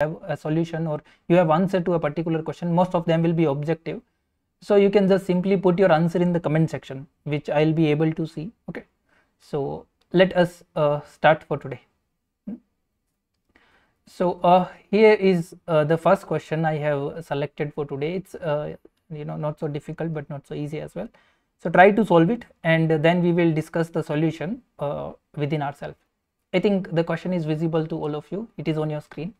have a solution or you have answer to a particular question most of them will be objective. So you can just simply put your answer in the comment section which i'll be able to see. Okay. So let us uh, start for today. So uh, here is uh, the first question i have selected for today. It's uh, you know not so difficult but not so easy as well. So try to solve it and then we will discuss the solution uh, within ourselves. I think the question is visible to all of you. It is on your screen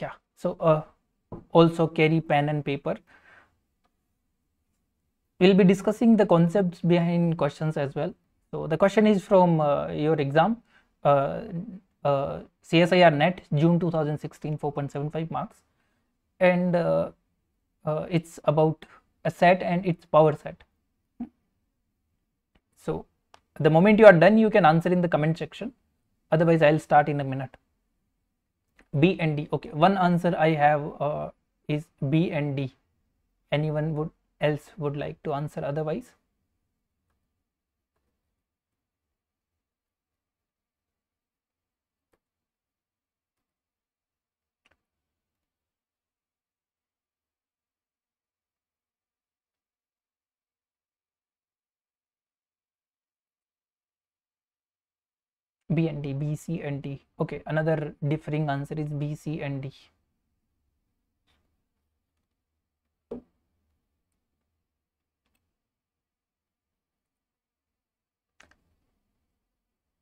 yeah. So uh, also carry pen and paper. We'll be discussing the concepts behind questions as well. So the question is from uh, your exam uh, uh, CSIR net June 2016 4.75 marks. And uh, uh, it's about a set and its power set. So the moment you are done you can answer in the comment section. Otherwise I'll start in a minute B and D. Okay, one answer I have uh, is B and D. Anyone would else would like to answer otherwise? B and D, B, C and D. Okay, another differing answer is B, C and D.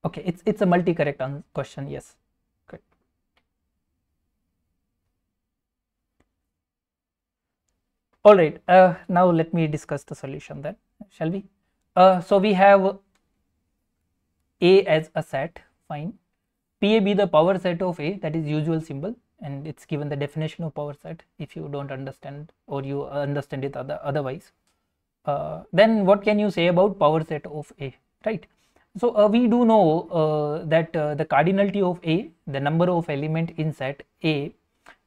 Okay, it's it's a multi-correct question. Yes, good. All right. Uh, now let me discuss the solution. Then shall we? Uh, so we have a as a set fine. Pa be the power set of a that is usual symbol and it's given the definition of power set if you don't understand or you understand it other, otherwise. Uh, then what can you say about power set of a right? So uh, we do know uh, that uh, the cardinality of a the number of element in set a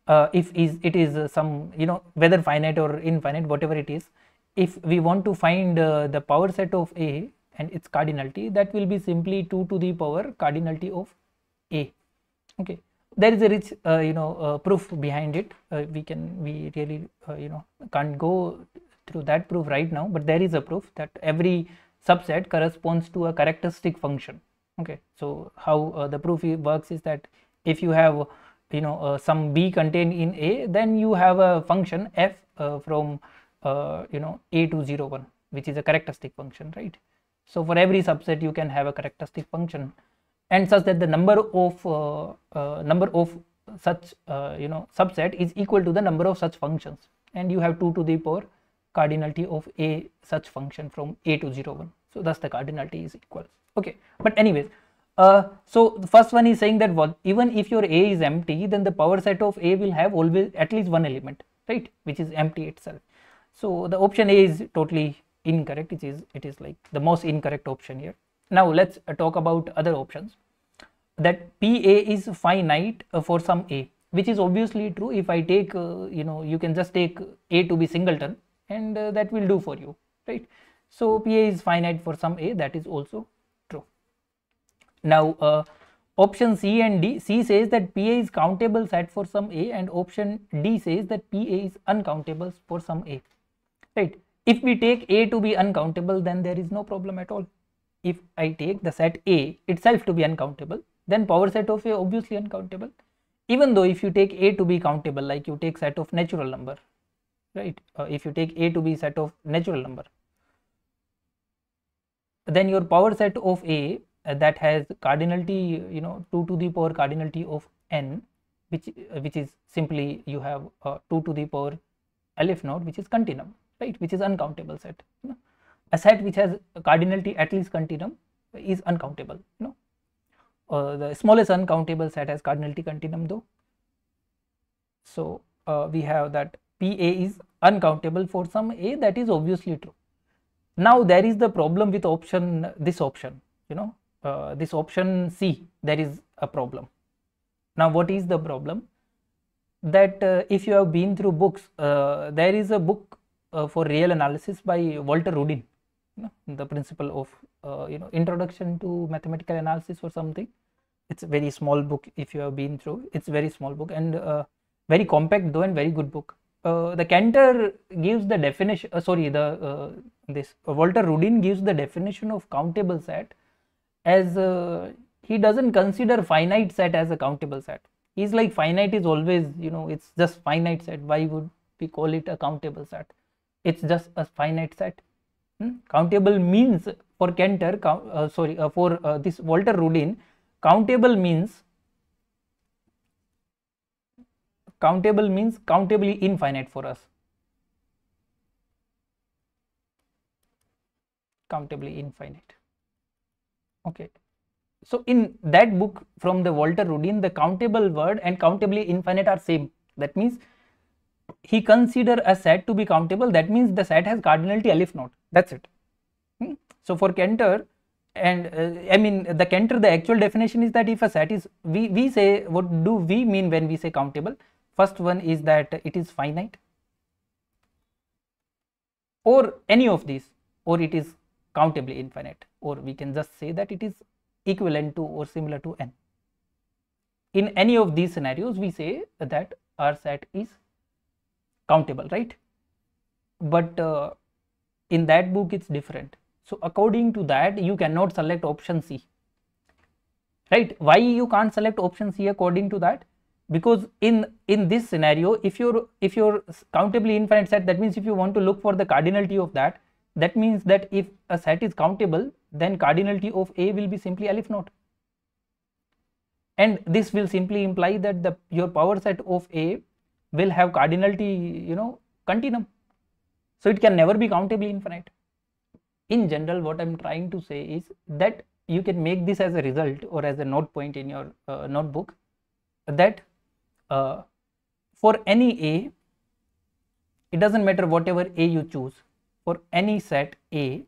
uh, if is it is some you know whether finite or infinite whatever it is if we want to find uh, the power set of a and its cardinality that will be simply 2 to the power cardinality of a. Okay. There is a rich uh, you know uh, proof behind it. Uh, we can we really you know can't go through that proof right now but there is a proof that every subset corresponds to a characteristic function. Okay. So how the proof works is that if you have you know uh, some b contained in a then you have a function f uh, from uh, you know a to 0 1 which is a characteristic function right so for every subset you can have a characteristic function and such that the number of uh, uh, number of such uh, you know subset is equal to the number of such functions. And you have 2 to the power cardinality of a such function from a to 0 1 so thus the cardinality is equal. Okay. But anyways uh, so the first one is saying that even if your a is empty then the power set of a will have always at least one element right which is empty itself. So the option a is totally incorrect it is it is like the most incorrect option here. Now let's uh, talk about other options. That pa is finite uh, for some a which is obviously true. If i take uh, you know you can just take a to be singleton and uh, that will do for you right? So pa is finite for some a that is also true. Now uh, option c and d c says that pa is countable set for some a and option d says that pa is uncountable for some a right if we take a to be uncountable then there is no problem at all. If i take the set a itself to be uncountable then power set of a obviously uncountable. Even though if you take a to be countable like you take set of natural number right? Uh, if you take a to be set of natural number then your power set of a uh, that has cardinality you know 2 to the power cardinality of n which uh, which is simply you have uh, 2 to the power aleph naught which is continuum right which is uncountable set you know? a set which has cardinality at least continuum is uncountable you know. Uh, the smallest uncountable set has cardinality continuum though. So uh, we have that pa is uncountable for some a that is obviously true. Now there is the problem with option this option you know. Uh, this option c there is a problem. Now what is the problem? That uh, if you have been through books, uh, there is a book uh, for real analysis by Walter Rudin, you know, the principle of uh, you know introduction to mathematical analysis or something. It's a very small book if you have been through. It's very small book and uh, very compact though and very good book. Uh, the Cantor gives the definition. sorry, the this Walter Rudin gives the definition of countable set as he doesn't consider finite set as a countable set he's like finite is always you know it's just finite set why would we call it a countable set it's just a finite set hmm? countable means for Cantor uh, sorry uh, for uh, this Walter Rudin countable means countable means countably infinite for us countably infinite okay so in that book from the Walter Rudin, the countable word and countably infinite are same. That means he consider a set to be countable. That means the set has cardinality aleph naught. That's it. Hmm? So for Cantor, and uh, I mean the Cantor, the actual definition is that if a set is we we say what do we mean when we say countable? First one is that it is finite, or any of these, or it is countably infinite, or we can just say that it is equivalent to or similar to n. In any of these scenarios, we say that our set is countable, right? But uh, in that book, it's different. So according to that, you cannot select option C, right? Why you can't select option C according to that? Because in in this scenario, if you're if you're countably infinite set, that means if you want to look for the cardinality of that, that means that if a set is countable, then cardinality of A will be simply aleph naught. And this will simply imply that the your power set of A will have cardinality, you know, continuum. So it can never be countably infinite. In general, what I'm trying to say is that you can make this as a result or as a note point in your uh, notebook that uh, for any A, it doesn't matter whatever A you choose, for any set A,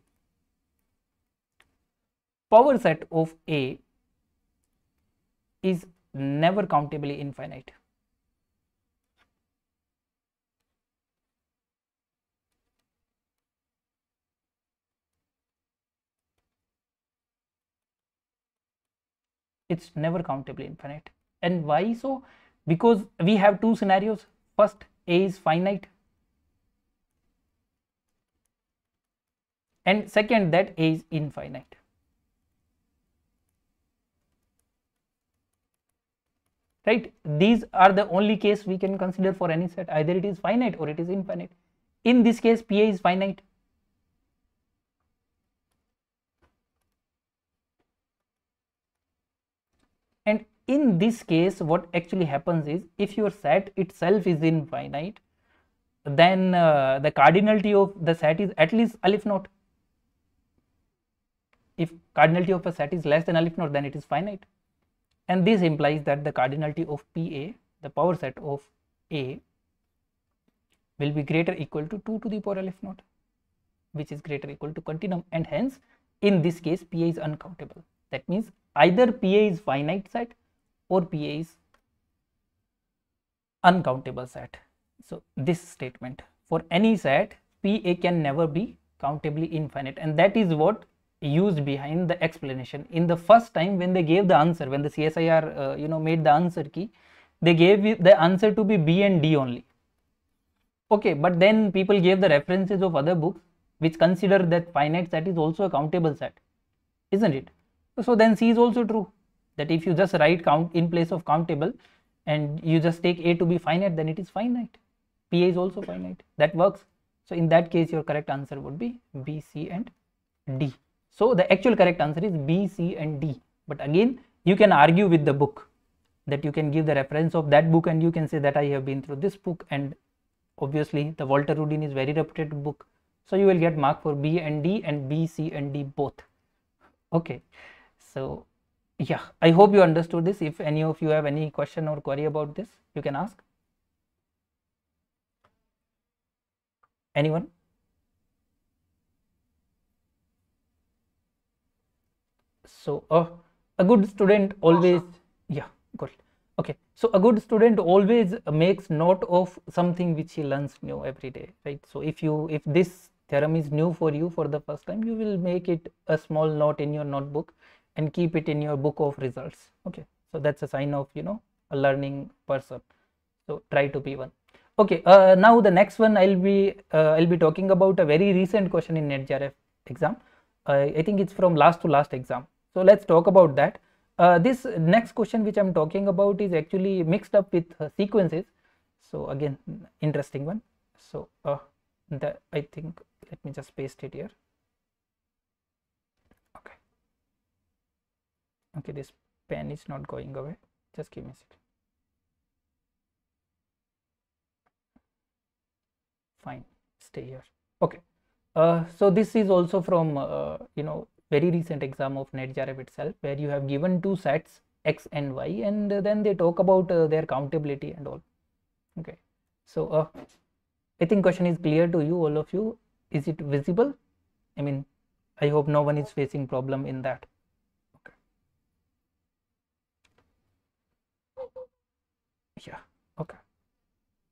power set of A is never countably infinite. It's never countably infinite. And why so? Because we have two scenarios. First, A is finite and second that A is infinite. Right? These are the only case we can consider for any set. Either it is finite or it is infinite. In this case, PA is finite. And in this case, what actually happens is if your set itself is infinite, then uh, the cardinality of the set is at least aleph naught. If cardinality of a set is less than aleph naught then it is finite. And this implies that the cardinality of PA the power set of A will be greater equal to 2 to the power aleph naught which is greater equal to continuum. And hence in this case PA is uncountable that means either PA is finite set or PA is uncountable set. So this statement for any set PA can never be countably infinite. And that is what used behind the explanation. In the first time when they gave the answer when the csir uh, you know made the answer key they gave the answer to be b and d only. Okay but then people gave the references of other books which consider that finite set is also a countable set isn't it so then c is also true that if you just write count in place of countable and you just take a to be finite then it is finite pa is also finite that works so in that case your correct answer would be b c and d so the actual correct answer is B, C and D. But again, you can argue with the book that you can give the reference of that book and you can say that I have been through this book and obviously the Walter Rudin is very reputed book. So you will get mark for B and D and B, C and D both. Okay. So yeah, I hope you understood this. If any of you have any question or query about this, you can ask. Anyone? so uh, a good student always yeah good okay so a good student always makes note of something which he learns new every day right so if you if this theorem is new for you for the first time you will make it a small note in your notebook and keep it in your book of results. Okay. So that's a sign of you know a learning person. So try to be one. Okay. Uh, now the next one i'll be uh, i'll be talking about a very recent question in netjrf exam. Uh, i think it's from last to last exam. So let's talk about that. Uh, this next question which i'm talking about is actually mixed up with uh, sequences. So again interesting one. So uh, that i think let me just paste it here okay this pen is not going away. Just give me a second. Fine stay here. Okay. Uh, so this is also from uh, you know very recent exam of NetJRF itself where you have given two sets x and y and then they talk about uh, their countability and all. Okay. So uh, I think question is clear to you all of you. Is it visible? I mean I hope no one is facing problem in that yeah okay.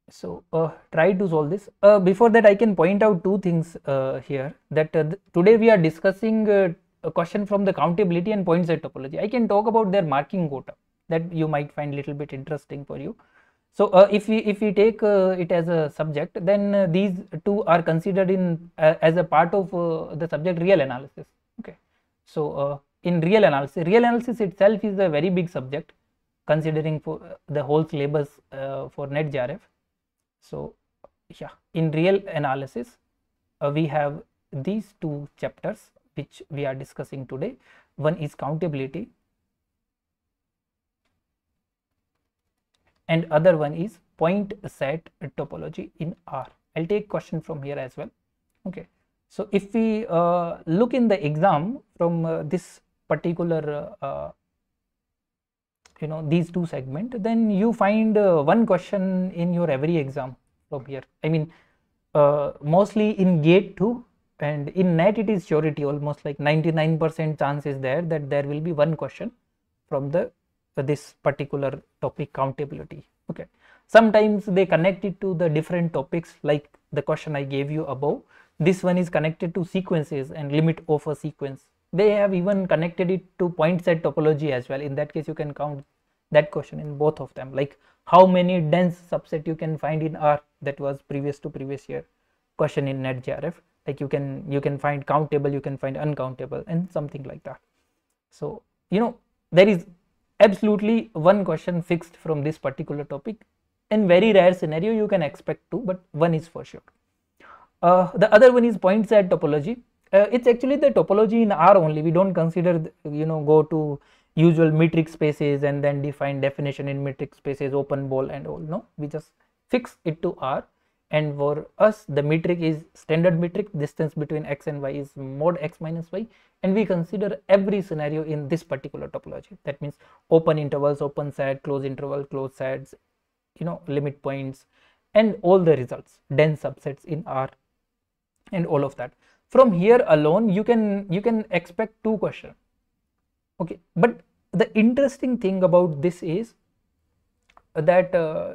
So uh, try to solve this. Uh, before that i can point out two things uh, here that uh, today we are discussing uh, a question from the countability and point set topology i can talk about their marking quota that you might find little bit interesting for you. So uh, if we if we take it as a subject then these two are considered in as a part of the subject real analysis. Okay. So in real analysis real analysis itself is a very big subject considering for the whole syllabus for netjrf so yeah in real analysis uh, we have these two chapters which we are discussing today. One is countability and other one is point set topology in r. I'll take question from here as well. Okay. So if we uh, look in the exam from uh, this particular uh, you know these two segment then you find uh, one question in your every exam from here. I mean uh, mostly in gate 2 and in net it is surety almost like 99% chance is there that there will be one question from the uh, this particular topic countability. Okay. Sometimes they connect it to the different topics like the question i gave you above. This one is connected to sequences and limit of a sequence. They have even connected it to point set topology as well. In that case you can count that question in both of them. Like how many dense subset you can find in r that was previous to previous year? Question in netjrf. Like you can you can find countable you can find uncountable and something like that. So you know there is absolutely one question fixed from this particular topic. In very rare scenario you can expect two but one is for sure. Uh, the other one is point set topology. Uh, it's actually the topology in r only. We don't consider you know go to usual metric spaces and then define definition in metric spaces open ball and all no? We just fix it to r. And for us the metric is standard metric. Distance between x and y is mod x minus y. And we consider every scenario in this particular topology. That means open intervals open set close interval close sets you know limit points and all the results dense subsets in r and all of that. From here alone you can you can expect two questions okay but the interesting thing about this is that uh,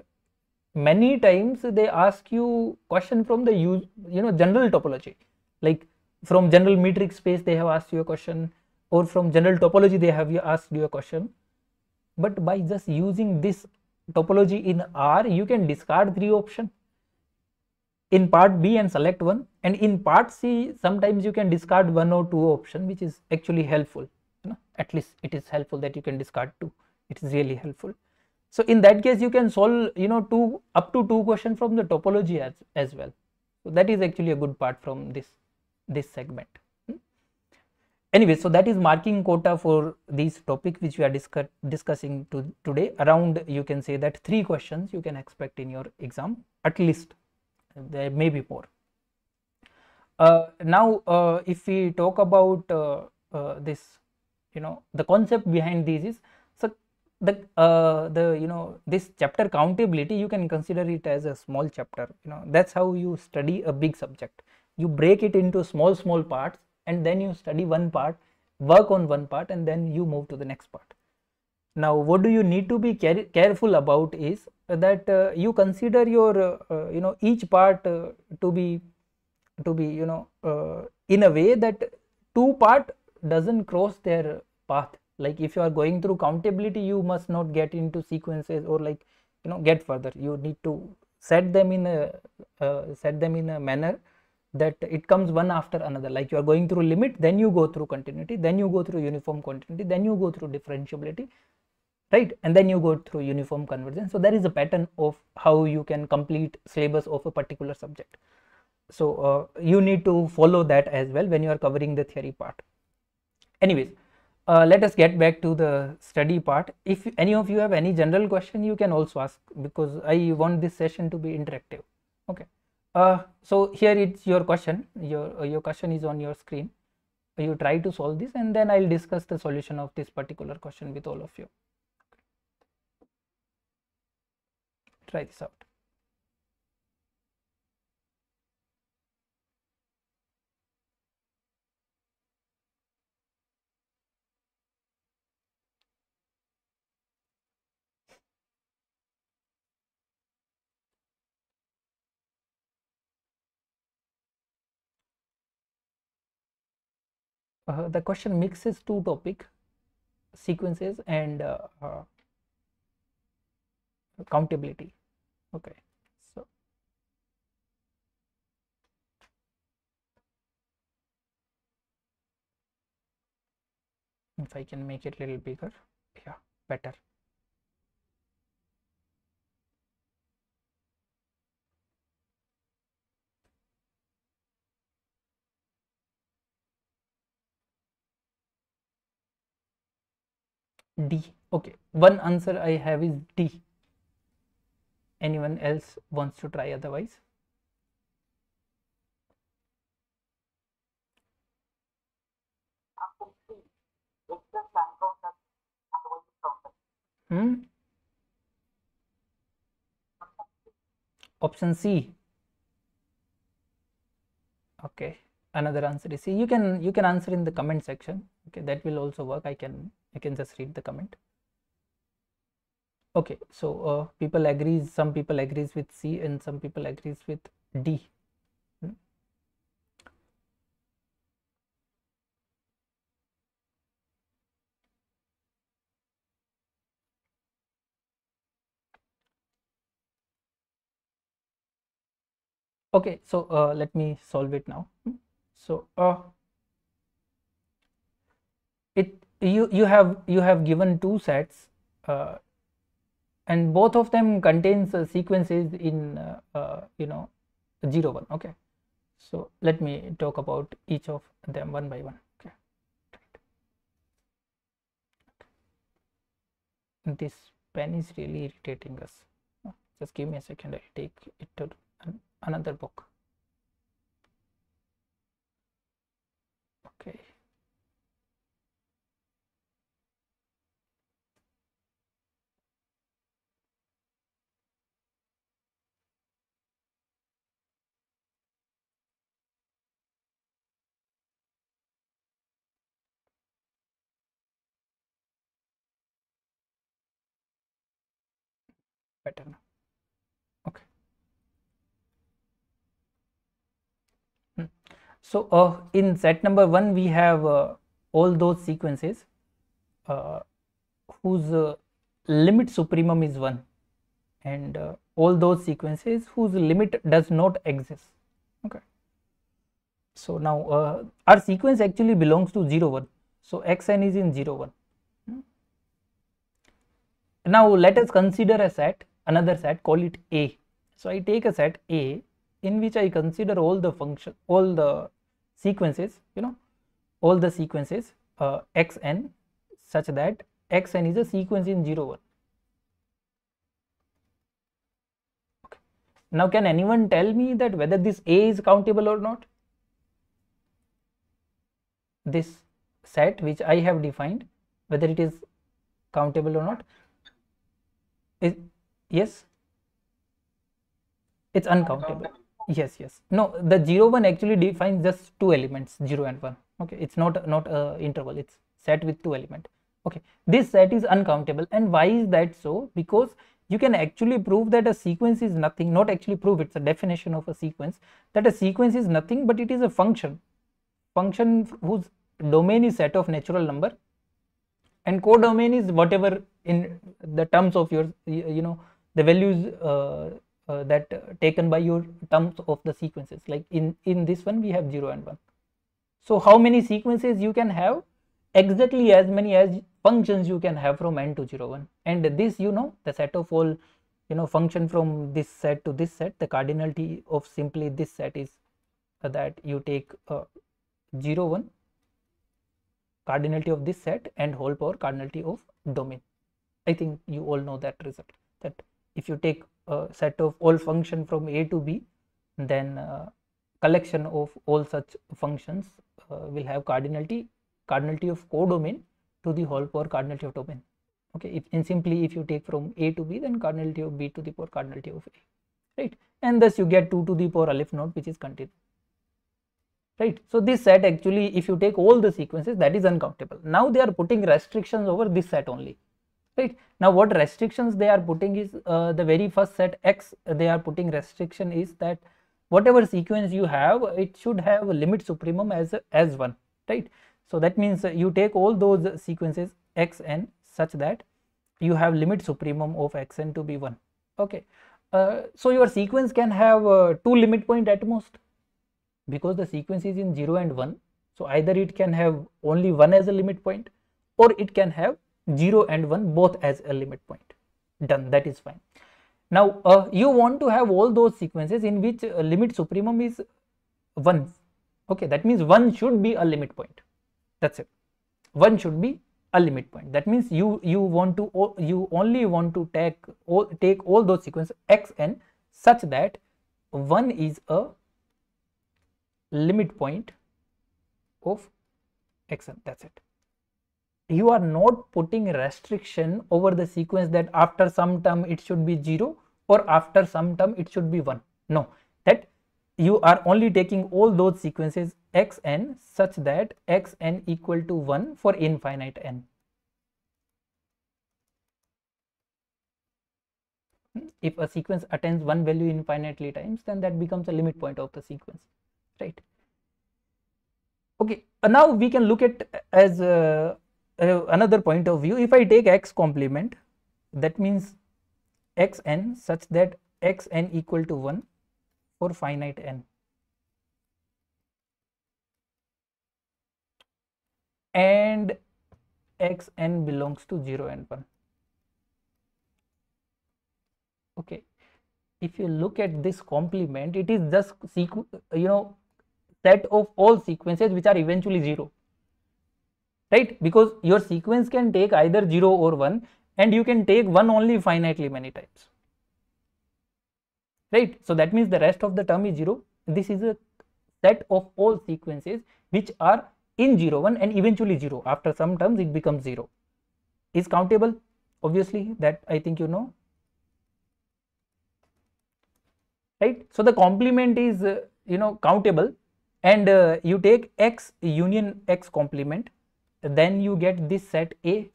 many times they ask you question from the you know general topology. Like from general metric space they have asked you a question or from general topology they have asked you a question. But by just using this topology in r you can discard three option. In part b and select one and in part c sometimes you can discard one or two option which is actually helpful you know at least it is helpful that you can discard two. It is really helpful. So in that case you can solve you know two up to two questions from the topology as as well. So that is actually a good part from this this segment. Hmm? anyway so that is marking quota for this topic which we are discuss, discussing to, today. Around you can say that three questions you can expect in your exam at least. There may be more. Uh, now uh, if we talk about uh, uh this you know the concept behind this is so the uh, the you know this chapter countability you can consider it as a small chapter you know. That's how you study a big subject. You break it into small small parts and then you study one part work on one part and then you move to the next part. Now what do you need to be care careful about is that uh, you consider your uh, uh, you know each part uh, to be to be you know uh, in a way that two part doesn't cross their path. Like if you are going through countability you must not get into sequences or like you know get further. You need to set them in a uh, set them in a manner that it comes one after another. Like you are going through limit then you go through continuity then you go through uniform continuity then you go through differentiability right? And then you go through uniform convergence. So there is a pattern of how you can complete syllabus of a particular subject. So uh, you need to follow that as well when you are covering the theory part. Anyways uh, let us get back to the study part. If any of you have any general question you can also ask because i want this session to be interactive. Okay. Uh, so here it's your question. Your uh, your question is on your screen. You try to solve this and then i'll discuss the solution of this particular question with all of you. Try this out uh, the question mixes two topic sequences and uh, uh, countability okay so. If i can make it a little bigger yeah better D. Okay, one answer I have is D. Anyone else wants to try otherwise? Hmm? Option C. Okay, another answer is C. You can you can answer in the comment section. Okay, that will also work. I can I can just read the comment. Okay, so uh, people agrees, some people agrees with C and some people agrees with D. Hmm. Okay, so uh, let me solve it now. Hmm. So uh, it you you have you have given two sets uh, and both of them contains uh, sequences in uh, uh, you know 0 1 okay? So let me talk about each of them one by one okay? This pen is really irritating us. Just give me a second i'll take it to another book okay better now okay. Hmm. so uh, in set number one we have uh, all those sequences uh, whose uh, limit supremum is 1 and uh, all those sequences whose limit does not exist. Okay. So now uh, our sequence actually belongs to 0 1 so xn is in 0 1 hmm. now let us consider a set another set call it a. So i take a set a in which i consider all the function all the sequences you know all the sequences uh, xn such that xn is a sequence in 0 1 okay. now can anyone tell me that whether this a is countable or not? This set which i have defined whether it is countable or not is yes? It's uncountable. Yes yes. No the 0 1 actually defines just two elements 0 and 1 okay it's not not a interval. It's set with two element. Okay this set is uncountable. And why is that so? Because you can actually prove that a sequence is nothing not actually prove it's a definition of a sequence that a sequence is nothing but it is a function. Function whose domain is set of natural number and codomain is whatever in the terms of your you know the values uh, uh, that uh, taken by your terms of the sequences. Like in in this one we have 0 and 1 so how many sequences you can have? Exactly as many as functions you can have from n to 0 1 and this you know the set of all you know function from this set to this set the cardinality of simply this set is that you take uh, 0 1 cardinality of this set and whole power cardinality of domain. I think you all know that result that if you take a set of all function from a to b then uh, collection of all such functions uh, will have cardinality cardinality of codomain to the whole power cardinality of domain. Okay if in simply if you take from a to b then cardinality of b to the power cardinality of a right? And thus you get 2 to the power aleph naught which is continuous right? So this set actually if you take all the sequences that is uncountable. Now they are putting restrictions over this set only right? Now what restrictions they are putting is uh, the very first set x they are putting restriction is that whatever sequence you have it should have limit supremum as as one right? So that means you take all those sequences x n such that you have limit supremum of x n to be 1 okay? Uh, so your sequence can have uh, two limit point at most because the sequence is in 0 and 1 so either it can have only one as a limit point or it can have 0 and 1 both as a limit point. Done. That is fine. Now uh, you want to have all those sequences in which uh, limit supremum is 1 okay that means 1 should be a limit point. That's it. One should be a limit point. That means you you want to you only want to take all take all those sequences x n such that one is a limit point of xn that's it you are not putting a restriction over the sequence that after some term it should be 0 or after some term it should be 1 no that you are only taking all those sequences xn such that xn equal to 1 for infinite n. If a sequence attains one value infinitely times, then that becomes a limit point of the sequence, right? Okay, now we can look at as uh, uh, another point of view. If I take x complement, that means xn such that xn equal to 1 for finite n. And xn belongs to 0 and 1. Okay, if you look at this complement, it is just you know set of all sequences which are eventually 0 right? Because your sequence can take either 0 or 1 and you can take one only finitely many times right? So that means the rest of the term is 0 this is a set of all sequences which are in 0 1 and eventually 0 after some terms it becomes 0 is countable? Obviously that i think you know. Right? So the complement is uh, you know countable and uh, you take x union x complement then you get this set a.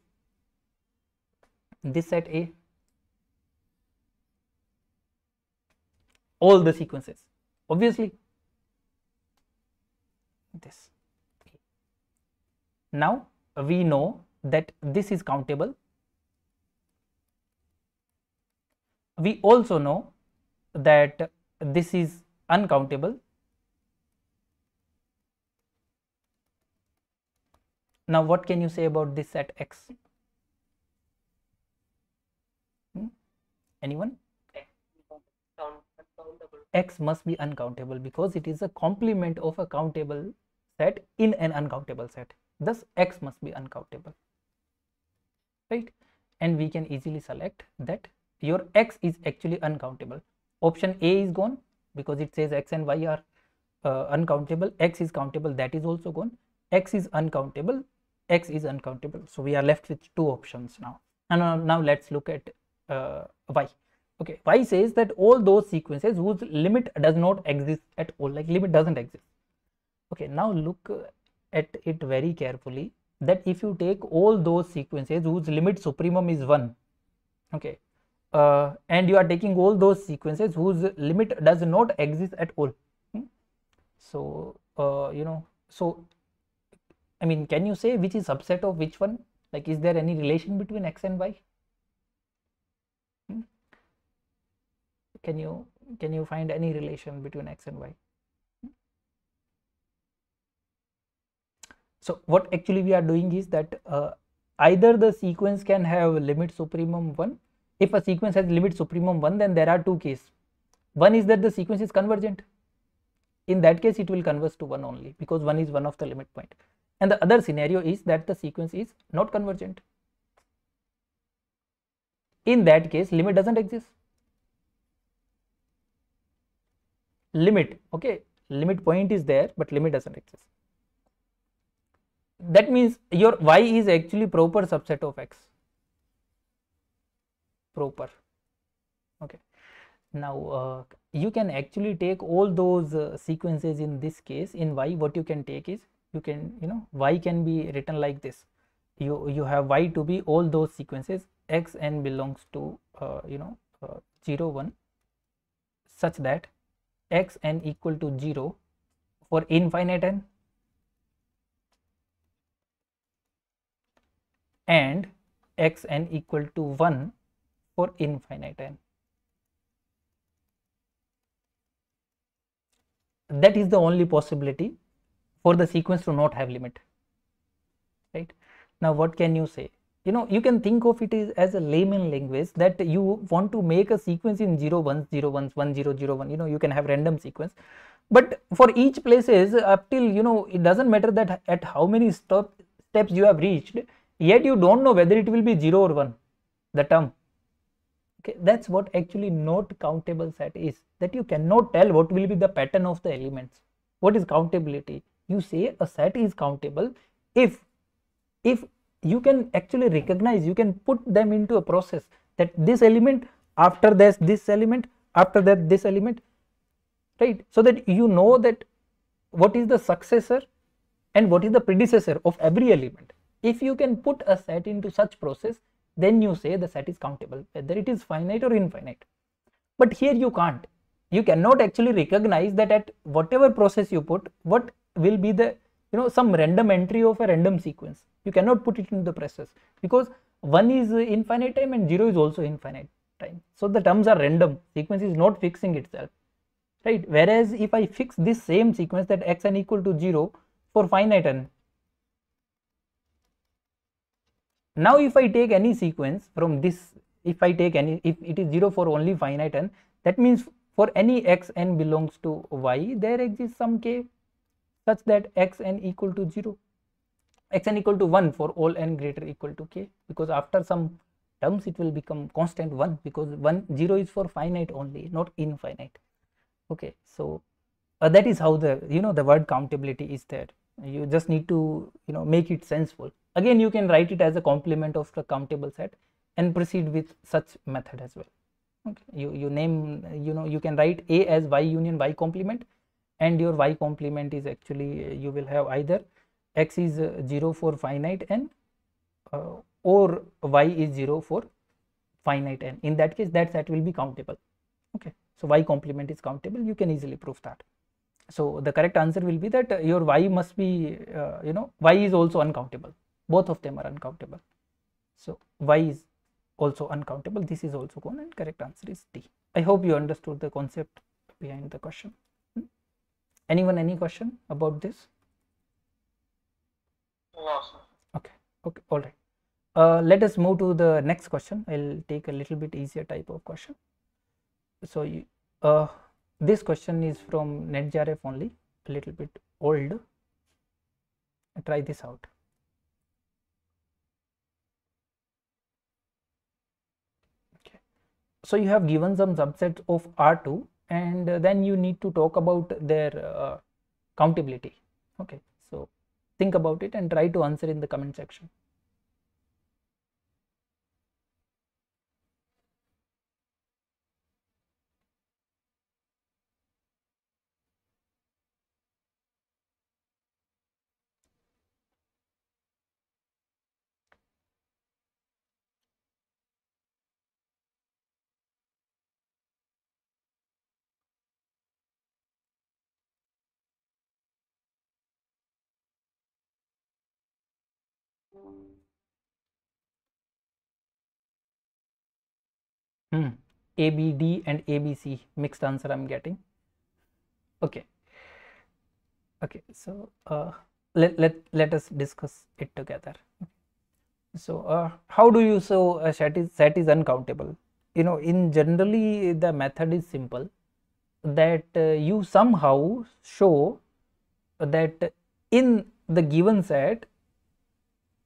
This set a. All the sequences. Obviously this. Now we know that this is countable. We also know that this is uncountable now what can you say about this set x? Hmm? anyone? X must be uncountable because it is a complement of a countable set in an uncountable set. Thus x must be uncountable. Right? And we can easily select that your x is actually uncountable. Option a is gone because it says x and y are uh, uncountable. X is countable that is also gone. X is uncountable x is uncountable. So we are left with two options now. And uh, now let's look at uh, y. Okay y says that all those sequences whose limit does not exist at all like limit doesn't exist. Okay now look at it very carefully that if you take all those sequences whose limit supremum is 1 okay uh, and you are taking all those sequences whose limit does not exist at all hmm? so uh, you know so i mean can you say which is subset of which one? Like is there any relation between x and y? Hmm? can you can you find any relation between x and y? So what actually we are doing is that uh, either the sequence can have limit supremum 1 if a sequence has limit supremum 1 then there are two cases. One is that the sequence is convergent. In that case it will converge to 1 only because 1 is one of the limit point and the other scenario is that the sequence is not convergent. In that case limit doesn't exist. Limit okay limit point is there but limit doesn't exist. That means your y is actually proper subset of x. Proper okay. Now uh, you can actually take all those uh, sequences in this case. In y what you can take is you can you know y can be written like this you you have y to be all those sequences x n belongs to uh, you know uh, 0 1 such that x n equal to 0 for infinite n and x n equal to 1 for infinite n. That is the only possibility for the sequence to not have limit, right? Now, what can you say? You know, you can think of it as a layman language that you want to make a sequence in 0, 1, 0, 1, 1, 0, 0, 1, you know, you can have random sequence. But for each places up till, you know, it doesn't matter that at how many stop, steps you have reached, yet you don't know whether it will be 0 or 1, the term okay that's what actually not countable set is that you cannot tell what will be the pattern of the elements what is countability you say a set is countable. If if you can actually recognize you can put them into a process that this element after this this element after that this element right? So that you know that what is the successor and what is the predecessor of every element. If you can put a set into such process then you say the set is countable whether it is finite or infinite. But here you can't. You cannot actually recognize that at whatever process you put what will be the you know some random entry of a random sequence. You cannot put it into the process because one is infinite time and zero is also infinite time. So the terms are random. Sequence is not fixing itself right? Whereas if i fix this same sequence that x n equal to 0 for finite n now if i take any sequence from this if i take any if it is 0 for only finite n that means for any x n belongs to y there exists some k such that x n equal to 0 x n equal to 1 for all n greater equal to k because after some terms it will become constant 1 because 1 0 is for finite only not infinite. Okay so uh, that is how the you know the word countability is there. You just need to you know make it sensible. Again you can write it as a complement of the countable set and proceed with such method as well. Okay you you name you know you can write a as y union y complement and your y complement is actually you will have either x is uh, 0 for finite n uh, or y is 0 for finite n. In that case that set will be countable. Okay. So y complement is countable. You can easily prove that. So the correct answer will be that uh, your y must be uh, you know y is also uncountable. Both of them are uncountable. So y is also uncountable. This is also gone and correct answer is d. I hope you understood the concept behind the question? Anyone any question about this? No sir. Okay okay all right. Uh, let us move to the next question. I'll take a little bit easier type of question. So you, uh, this question is from netjrf only a little bit old. Try this out. Okay. So you have given some subsets of R2 and then you need to talk about their uh, countability. Okay, so think about it and try to answer in the comment section. Hmm. ABD and ABC mixed answer I'm getting. Okay. Okay. So uh, let, let, let us discuss it together. So uh, how do you show a set is, set is uncountable? You know, in generally the method is simple that uh, you somehow show that in the given set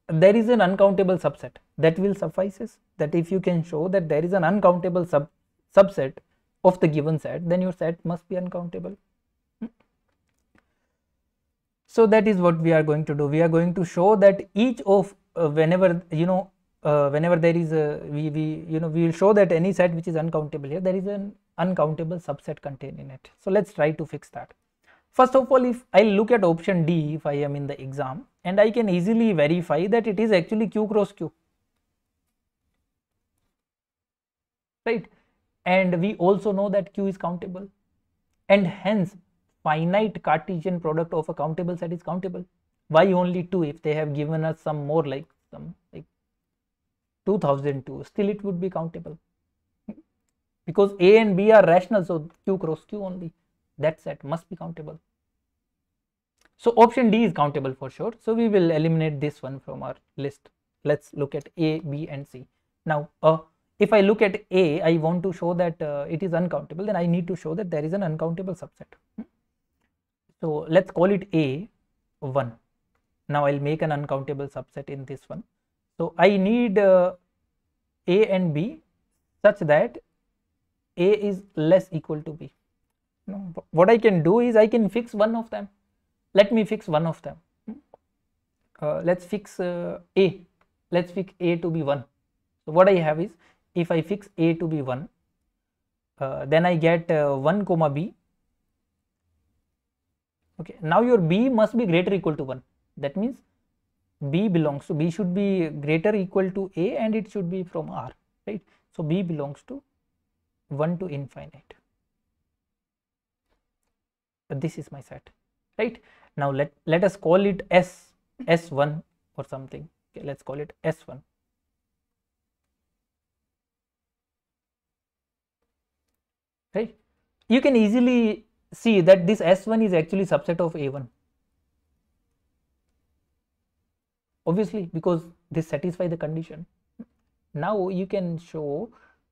there is an uncountable subset that will suffices that if you can show that there is an uncountable sub subset of the given set then your set must be uncountable. So that is what we are going to do. We are going to show that each of uh, whenever you know uh, whenever there is a we, we you know we will show that any set which is uncountable here there is an uncountable subset contained in it. So let's try to fix that. First of all if i look at option d if i am in the exam and i can easily verify that it is actually q cross q. Right? And we also know that q is countable. And hence finite cartesian product of a countable set is countable. Why only 2 if they have given us some more like some like 2002 still it would be countable. Because a and b are rational so q cross q only. That set must be countable so option d is countable for sure so we will eliminate this one from our list let's look at a b and c now uh, if I look at A, I want to show that uh, it is uncountable, then I need to show that there is an uncountable subset. Hmm? So let's call it A 1. Now I'll make an uncountable subset in this one. So I need uh, A and B such that A is less equal to B. No, what I can do is I can fix one of them. Let me fix one of them. Uh, let's fix uh, A. Let's fix A to be 1. So what I have is if I fix a to be 1 uh, then I get uh, 1 comma b okay now your b must be greater equal to 1 that means b belongs to b should be greater equal to a and it should be from r right so b belongs to 1 to infinite this is my set right? Now let let us call it s s1 or something. Okay let's call it s1 right? You can easily see that this s1 is actually subset of a1 obviously because this satisfy the condition. Now you can show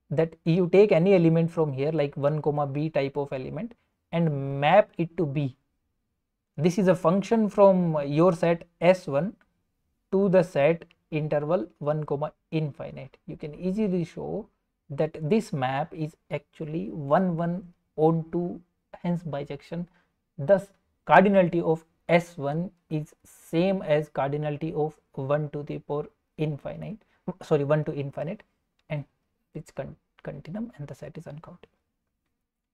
that you take any element from here like 1 comma b type of element and map it to b this is a function from your set s1 to the set interval 1 comma infinite. You can easily show that this map is actually 1 1 onto hence bijection. Thus cardinality of s1 is same as cardinality of 1 to the power infinite sorry 1 to infinite and it's con continuum and the set is uncountable.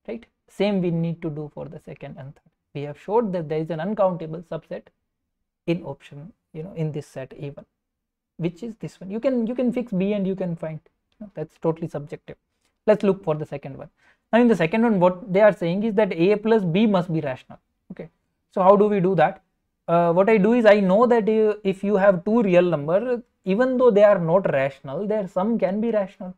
Right? Same we need to do for the second and third we have showed that there is an uncountable subset in option you know in this set a1 which is this one. You can you can fix b and you can find that's totally subjective. Let's look for the second one. Now in the second one what they are saying is that a plus b must be rational okay? So how do we do that? Uh, what i do is i know that if you have two real number even though they are not rational their sum can be rational.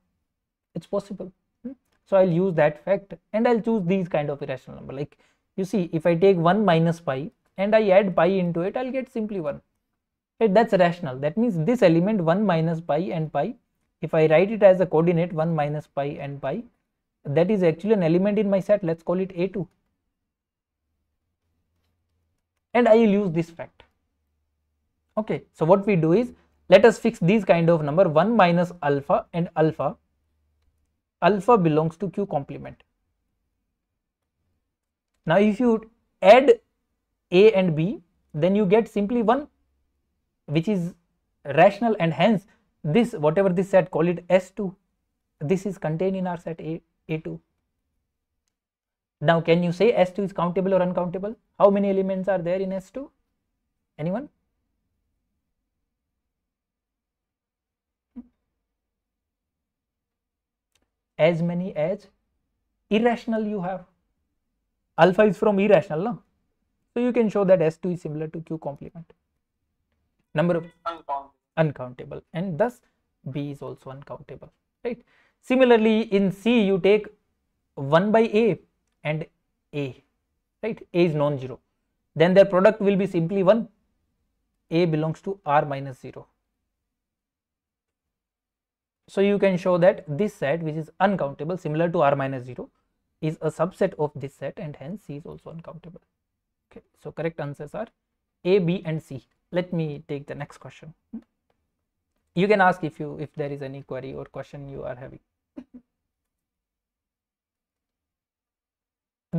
It's possible. Hmm? so i'll use that fact and i'll choose these kind of irrational number. Like you see if i take 1 minus pi and i add pi into it i'll get simply 1 right that's rational. That means this element 1 minus pi and pi if I write it as a coordinate 1 minus pi and pi that is actually an element in my set. Let's call it a2 and I will use this fact. Okay so what we do is let us fix these kind of number 1 minus alpha and alpha. Alpha belongs to q complement now if you add a and b then you get simply 1 which is rational and hence this whatever this set call it s2 this is contained in our set a a2 now can you say s2 is countable or uncountable? How many elements are there in s2 anyone? As many as irrational you have alpha is from irrational no so you can show that s2 is similar to q complement. Number of uncountable. and thus b is also uncountable right? Similarly in c you take 1 by a and a right? A is non-zero. Then their product will be simply 1 a belongs to r minus 0 so you can show that this set which is uncountable similar to r minus 0 is a subset of this set and hence c is also uncountable. Okay so correct answers are a b and c. Let me take the next question. You can ask if you if there is any query or question you are having.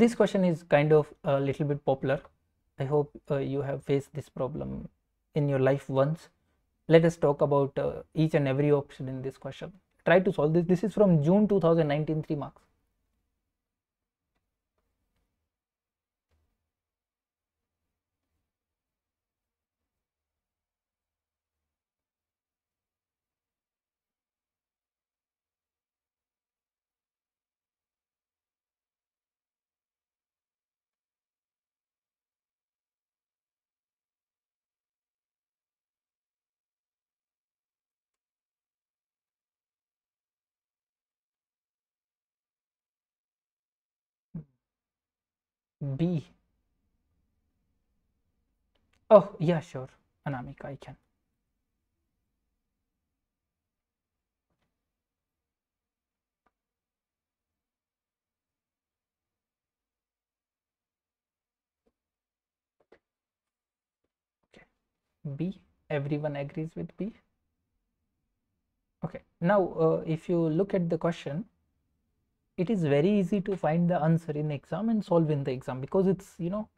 This question is kind of a little bit popular. I hope uh, you have faced this problem in your life once. Let us talk about uh, each and every option in this question. Try to solve this. This is from june 2019 3 marks B. Oh, yeah, sure. Anamika, I can. B. Everyone agrees with B. Okay. Now, uh, if you look at the question, it is very easy to find the answer in exam and solve in the exam because it's you know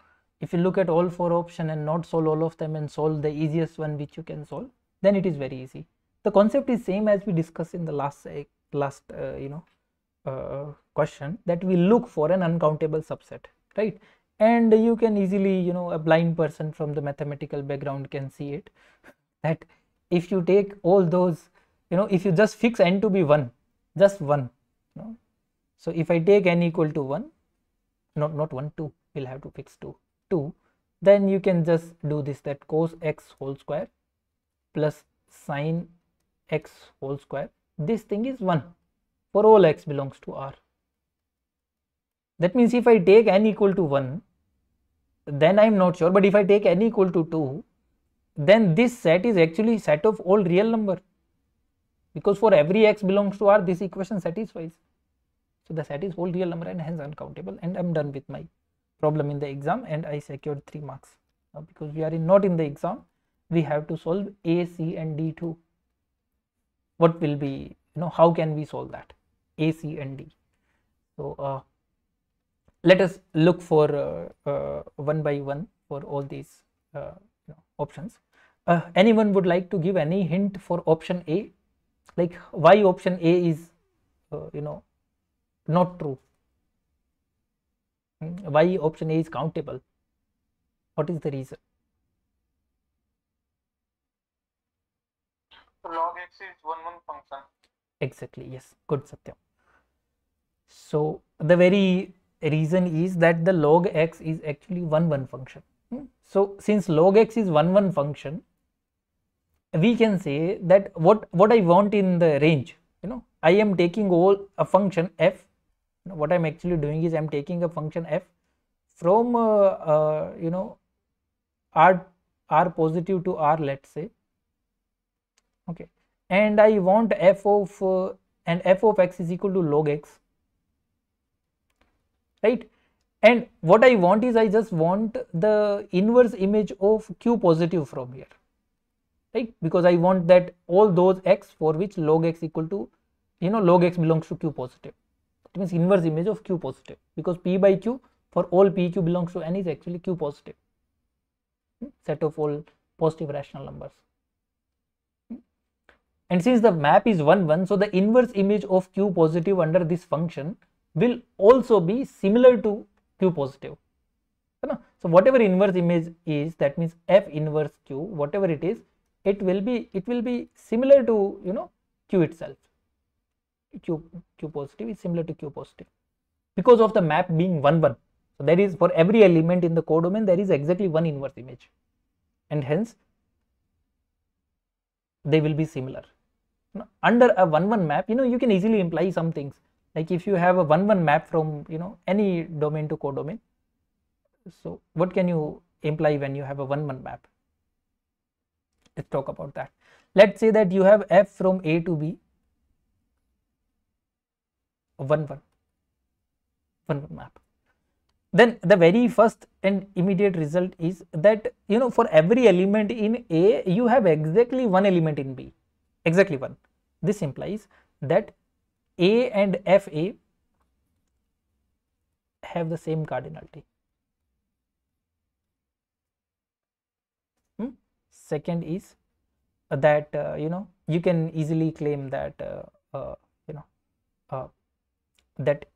if you look at all four option and not solve all of them and solve the easiest one which you can solve then it is very easy. The concept is same as we discussed in the last uh, last uh, you know uh, question that we look for an uncountable subset right? And you can easily you know a blind person from the mathematical background can see it that if you take all those you know if you just fix n to be 1 just 1 you know so if I take n equal to 1, not, not 1, 2, we'll have to fix 2, 2, then you can just do this that cos x whole square plus sine x whole square. This thing is 1 for all x belongs to R. That means if I take n equal to 1, then I'm not sure, but if I take n equal to 2, then this set is actually set of all real number because for every x belongs to R, this equation satisfies. So the set is whole real number and hence uncountable and I'm done with my problem in the exam and I secured 3 marks. Now because we are in not in the exam, we have to solve A, C and D too. What will be, you know, how can we solve that? A, C and D. So uh, let us look for uh, uh, one by one for all these uh, you know, options. Uh, anyone would like to give any hint for option A? Like why option A is, uh, you know, not true. Hmm, why option A is countable? What is the reason? log x is one one function. Exactly, yes, good Satyam. So the very reason is that the log x is actually one one function. Hmm, so since log x is one one function, we can say that what what I want in the range, you know, I am taking all a function f what i'm actually doing is i'm taking a function f from uh, uh, you know r r positive to r let's say. Okay. And i want f of uh, and f of x is equal to log x. Right? And what i want is i just want the inverse image of q positive from here. Right? Because i want that all those x for which log x equal to you know log x belongs to q positive it means inverse image of q positive. Because p by q for all pq belongs to n is actually q positive. Hmm? set of all positive rational numbers. Hmm? and since the map is 1 1 so the inverse image of q positive under this function will also be similar to q positive. So whatever inverse image is that means f inverse q whatever it is it will be it will be similar to you know q itself q q positive is similar to q positive because of the map being 1 1 so there is for every element in the codomain there is exactly one inverse image and hence they will be similar. Now, under a 1 1 map, you know, you can easily imply some things like if you have a 1 1 map from you know any domain to codomain. So, what can you imply when you have a 1 1 map? Let's talk about that. Let's say that you have f from A to B 1 1 1 1 map. Then the very first and immediate result is that you know for every element in A you have exactly one element in B. Exactly one. This implies that A and FA have the same cardinality. Hmm? second is that uh, you know you can easily claim that uh, uh, you know uh, that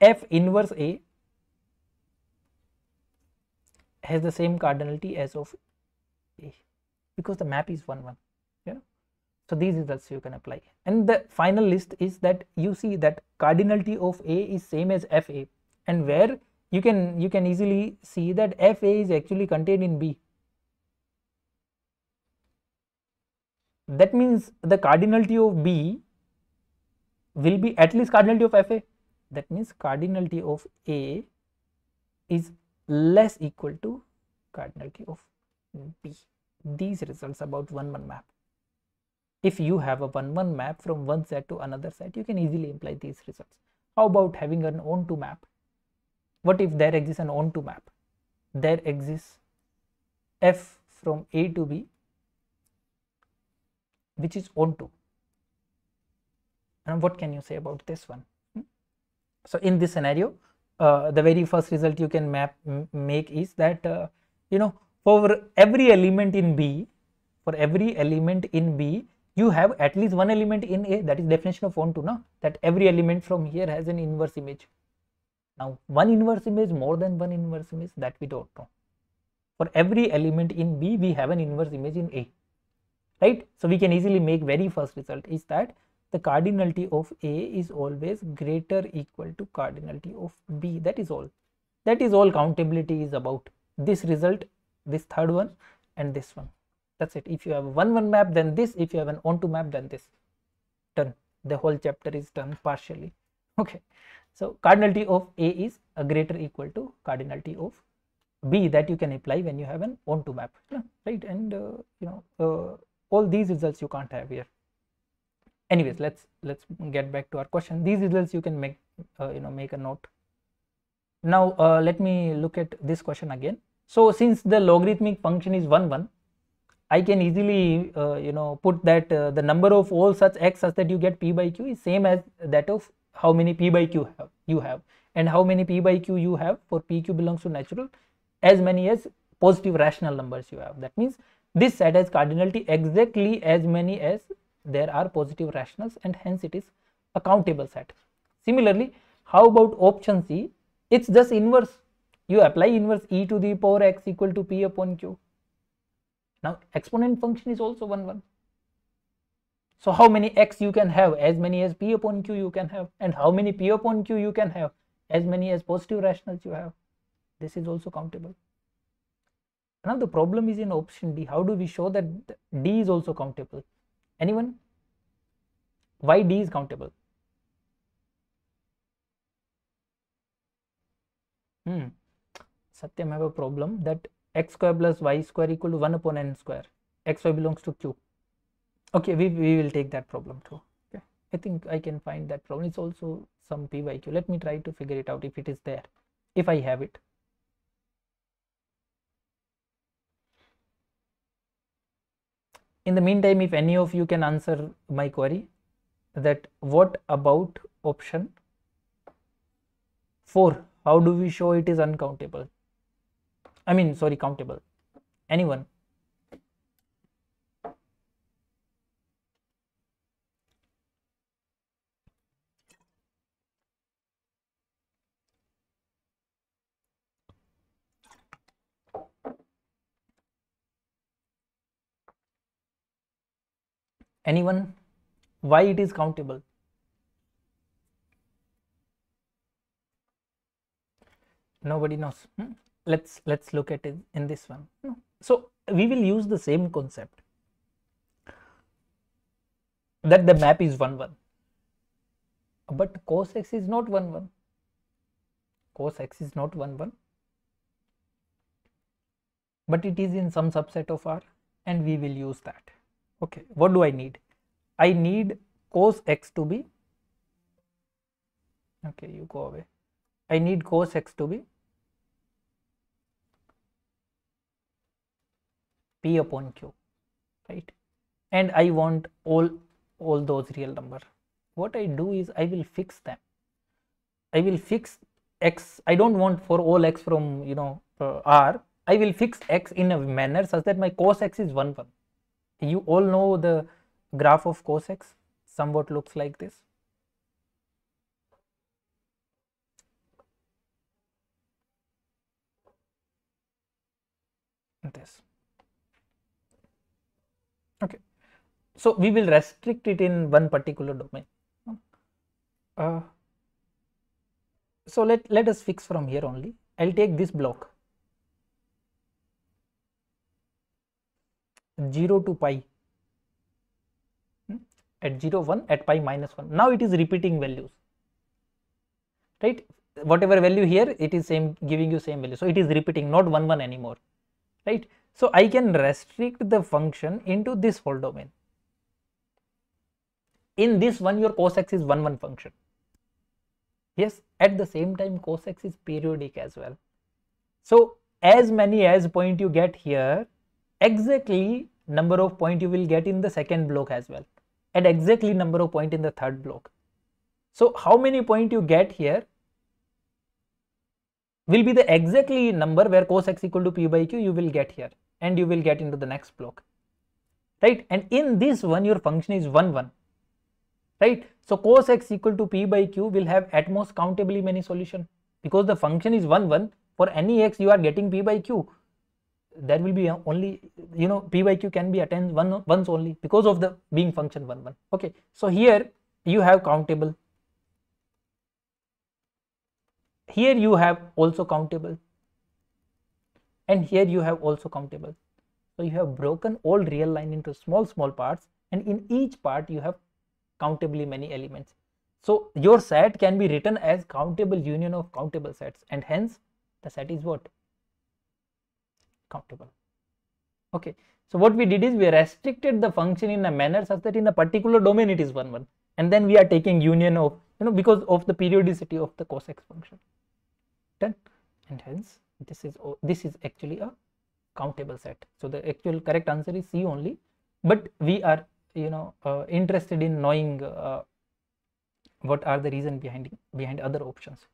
F inverse A has the same cardinality as of A because the map is 1 1 you know. So these results you can apply. And the final list is that you see that cardinality of A is same as FA and where you can you can easily see that FA is actually contained in B. That means the cardinality of B will be at least cardinality of FA that means cardinality of A is less equal to cardinality of B. These results about 1 1 map. If you have a 1 1 map from one set to another set, you can easily imply these results. How about having an onto map? What if there exists an onto map? There exists f from A to B, which is onto. And what can you say about this one? So, in this scenario, uh, the very first result you can map make is that uh, you know for every element in B for every element in B you have at least one element in A that is definition of onto now that every element from here has an inverse image. Now one inverse image more than one inverse image that we don't know. For every element in B we have an inverse image in A. Right? So we can easily make very first result is that the cardinality of A is always greater equal to cardinality of B. That is all. That is all countability is about. This result, this third one and this one. That's it. If you have 1 1 map, then this. If you have an onto map, then this. Done. The whole chapter is done partially. Okay. So, cardinality of A is a greater equal to cardinality of B that you can apply when you have an onto map. Right. And, uh, you know, uh, all these results you can't have here anyways let's let's get back to our question. These results you can make uh, you know make a note. Now uh, let me look at this question again. So since the logarithmic function is 1 1 i can easily uh, you know put that uh, the number of all such x such that you get p by q is same as that of how many p by q have you have. And how many p by q you have for pq belongs to natural as many as positive rational numbers you have. That means this set has cardinality exactly as many as there are positive rationals and hence it is a countable set. Similarly, how about option C? It's just inverse. You apply inverse e to the power x equal to p upon q. Now exponent function is also 1 1. So how many x you can have as many as p upon q you can have and how many p upon q you can have as many as positive rationals you have. This is also countable. Now the problem is in option D. How do we show that D is also countable? Anyone? Why D is countable? Hmm. Satyam I have a problem that x square plus y square equal to 1 upon n square. xy belongs to q. Okay, we, we will take that problem too. Okay. I think I can find that problem. It's also some p by q. Let me try to figure it out if it is there, if I have it. In the meantime if any of you can answer my query that what about option 4 how do we show it is uncountable? I mean sorry countable. Anyone anyone? Why it is countable? Nobody knows. Hmm? let's let's look at it in this one. So we will use the same concept that the map is 1 1 but cos x is not 1 1 cos x is not 1 1 but it is in some subset of r and we will use that okay what do i need? I need cos x to be okay you go away. I need cos x to be p upon q right? And i want all all those real number. What i do is i will fix them. I will fix x i don't want for all x from you know uh, r. I will fix x in a manner such that my cos x is 1 1 you all know the graph of cos x somewhat looks like this. This. Okay. So we will restrict it in one particular domain. Uh, so let let us fix from here only. I'll take this block 0 to pi. Hmm, at 0 1 at pi minus 1 now it is repeating values. Right? Whatever value here it is same giving you same value. So it is repeating not 1 1 anymore. Right? So i can restrict the function into this whole domain. In this one your cos x is 1 1 function. Yes at the same time cos x is periodic as well. So as many as point you get here exactly number of point you will get in the second block as well and exactly number of point in the third block. So how many point you get here will be the exactly number where cos x equal to p by q you will get here and you will get into the next block right? And in this one your function is 1 1 right? So cos x equal to p by q will have at most countably many solution because the function is 1 1 for any x you are getting p by q there will be only you know p by q can be attained one once only because of the being function 1 1 okay so here you have countable. Here you have also countable. And here you have also countable. So you have broken all real line into small small parts and in each part you have countably many elements. So your set can be written as countable union of countable sets and hence the set is what countable okay. So what we did is we restricted the function in a manner such that in a particular domain it is 1 1 and then we are taking union of you know because of the periodicity of the cos x function. Done. And hence this is this is actually a countable set. So the actual correct answer is c only but we are you know uh, interested in knowing uh, what are the reason behind behind other options.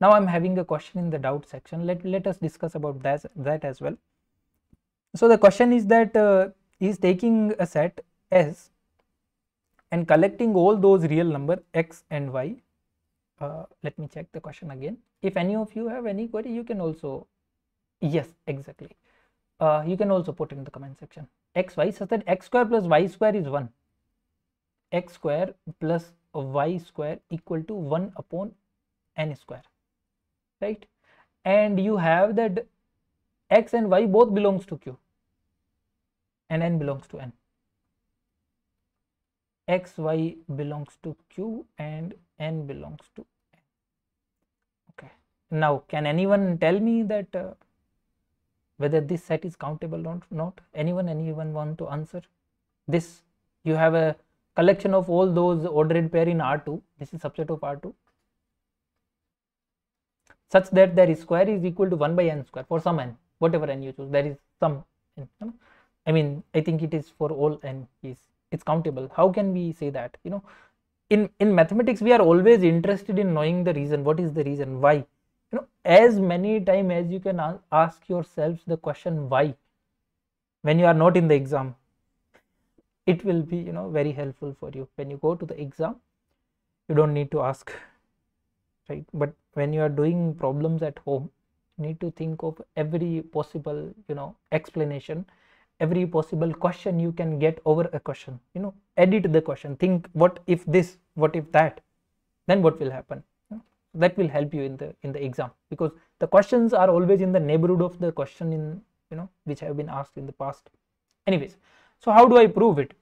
Now i'm having a question in the doubt section. Let let us discuss about that that as well so the question is that uh, is taking a set s and collecting all those real number x and y. Uh, let me check the question again. If any of you have any query you can also yes exactly. Uh, you can also put it in the comment section. X y such that x square plus y square is 1 x square plus y square equal to 1 upon n square right? And you have that x and y both belongs to q. And n belongs to n. X y belongs to q and n belongs to n. Okay. Now can anyone tell me that uh, whether this set is countable or not? Anyone anyone want to answer? This you have a collection of all those ordered pair in r2 this is subset of r2 such that their square is equal to 1 by n square for some n whatever n you choose there is some I mean i think it is for all n is it's countable. How can we say that you know? In in mathematics we are always interested in knowing the reason. What is the reason? Why? You know as many time as you can ask yourselves the question why? When you are not in the exam it will be you know very helpful for you. When you go to the exam you don't need to ask right? But when you are doing problems at home need to think of every possible you know explanation every possible question you can get over a question you know edit the question. Think what if this what if that? Then what will happen? That will help you in the in the exam. Because the questions are always in the neighborhood of the question in you know which have been asked in the past. Anyways so how do i prove it?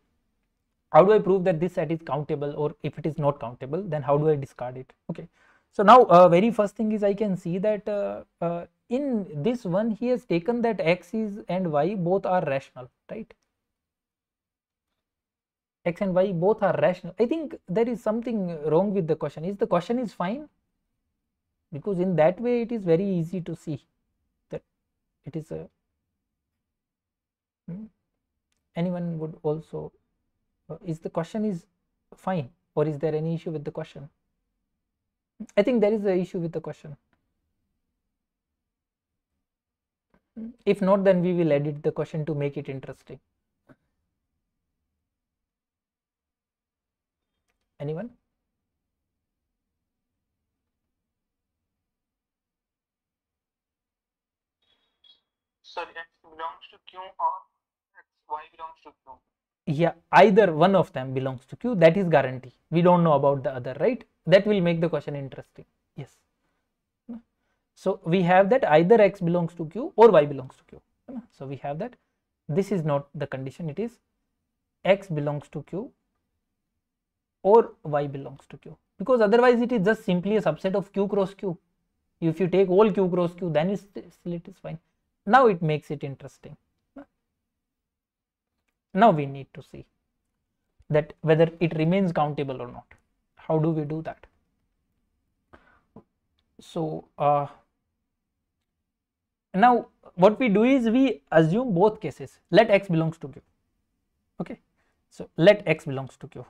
How do I prove that this set is countable or if it is not countable then how do I discard it? Okay so now uh, very first thing is I can see that uh, uh, in this one he has taken that x is and y both are rational right? X and y both are rational. I think there is something wrong with the question. Is the question is fine? Because in that way it is very easy to see that it is a hmm, anyone would also uh, is the question is fine or is there any issue with the question i think there is a issue with the question. If not then we will edit the question to make it interesting. Anyone? Sir, x belongs to Q or x, y belongs to Q. yeah either one of them belongs to q that is guarantee. We don't know about the other right that will make the question interesting. Yes. So we have that either x belongs to q or y belongs to q. So we have that. This is not the condition. It is x belongs to q or y belongs to q. Because otherwise it is just simply a subset of q cross q. If you take all q cross q then it's, still it is fine. Now it makes it interesting. Now we need to see that whether it remains countable or not how do we do that? So uh, now what we do is we assume both cases. Let x belongs to q. Okay? So let x belongs to q.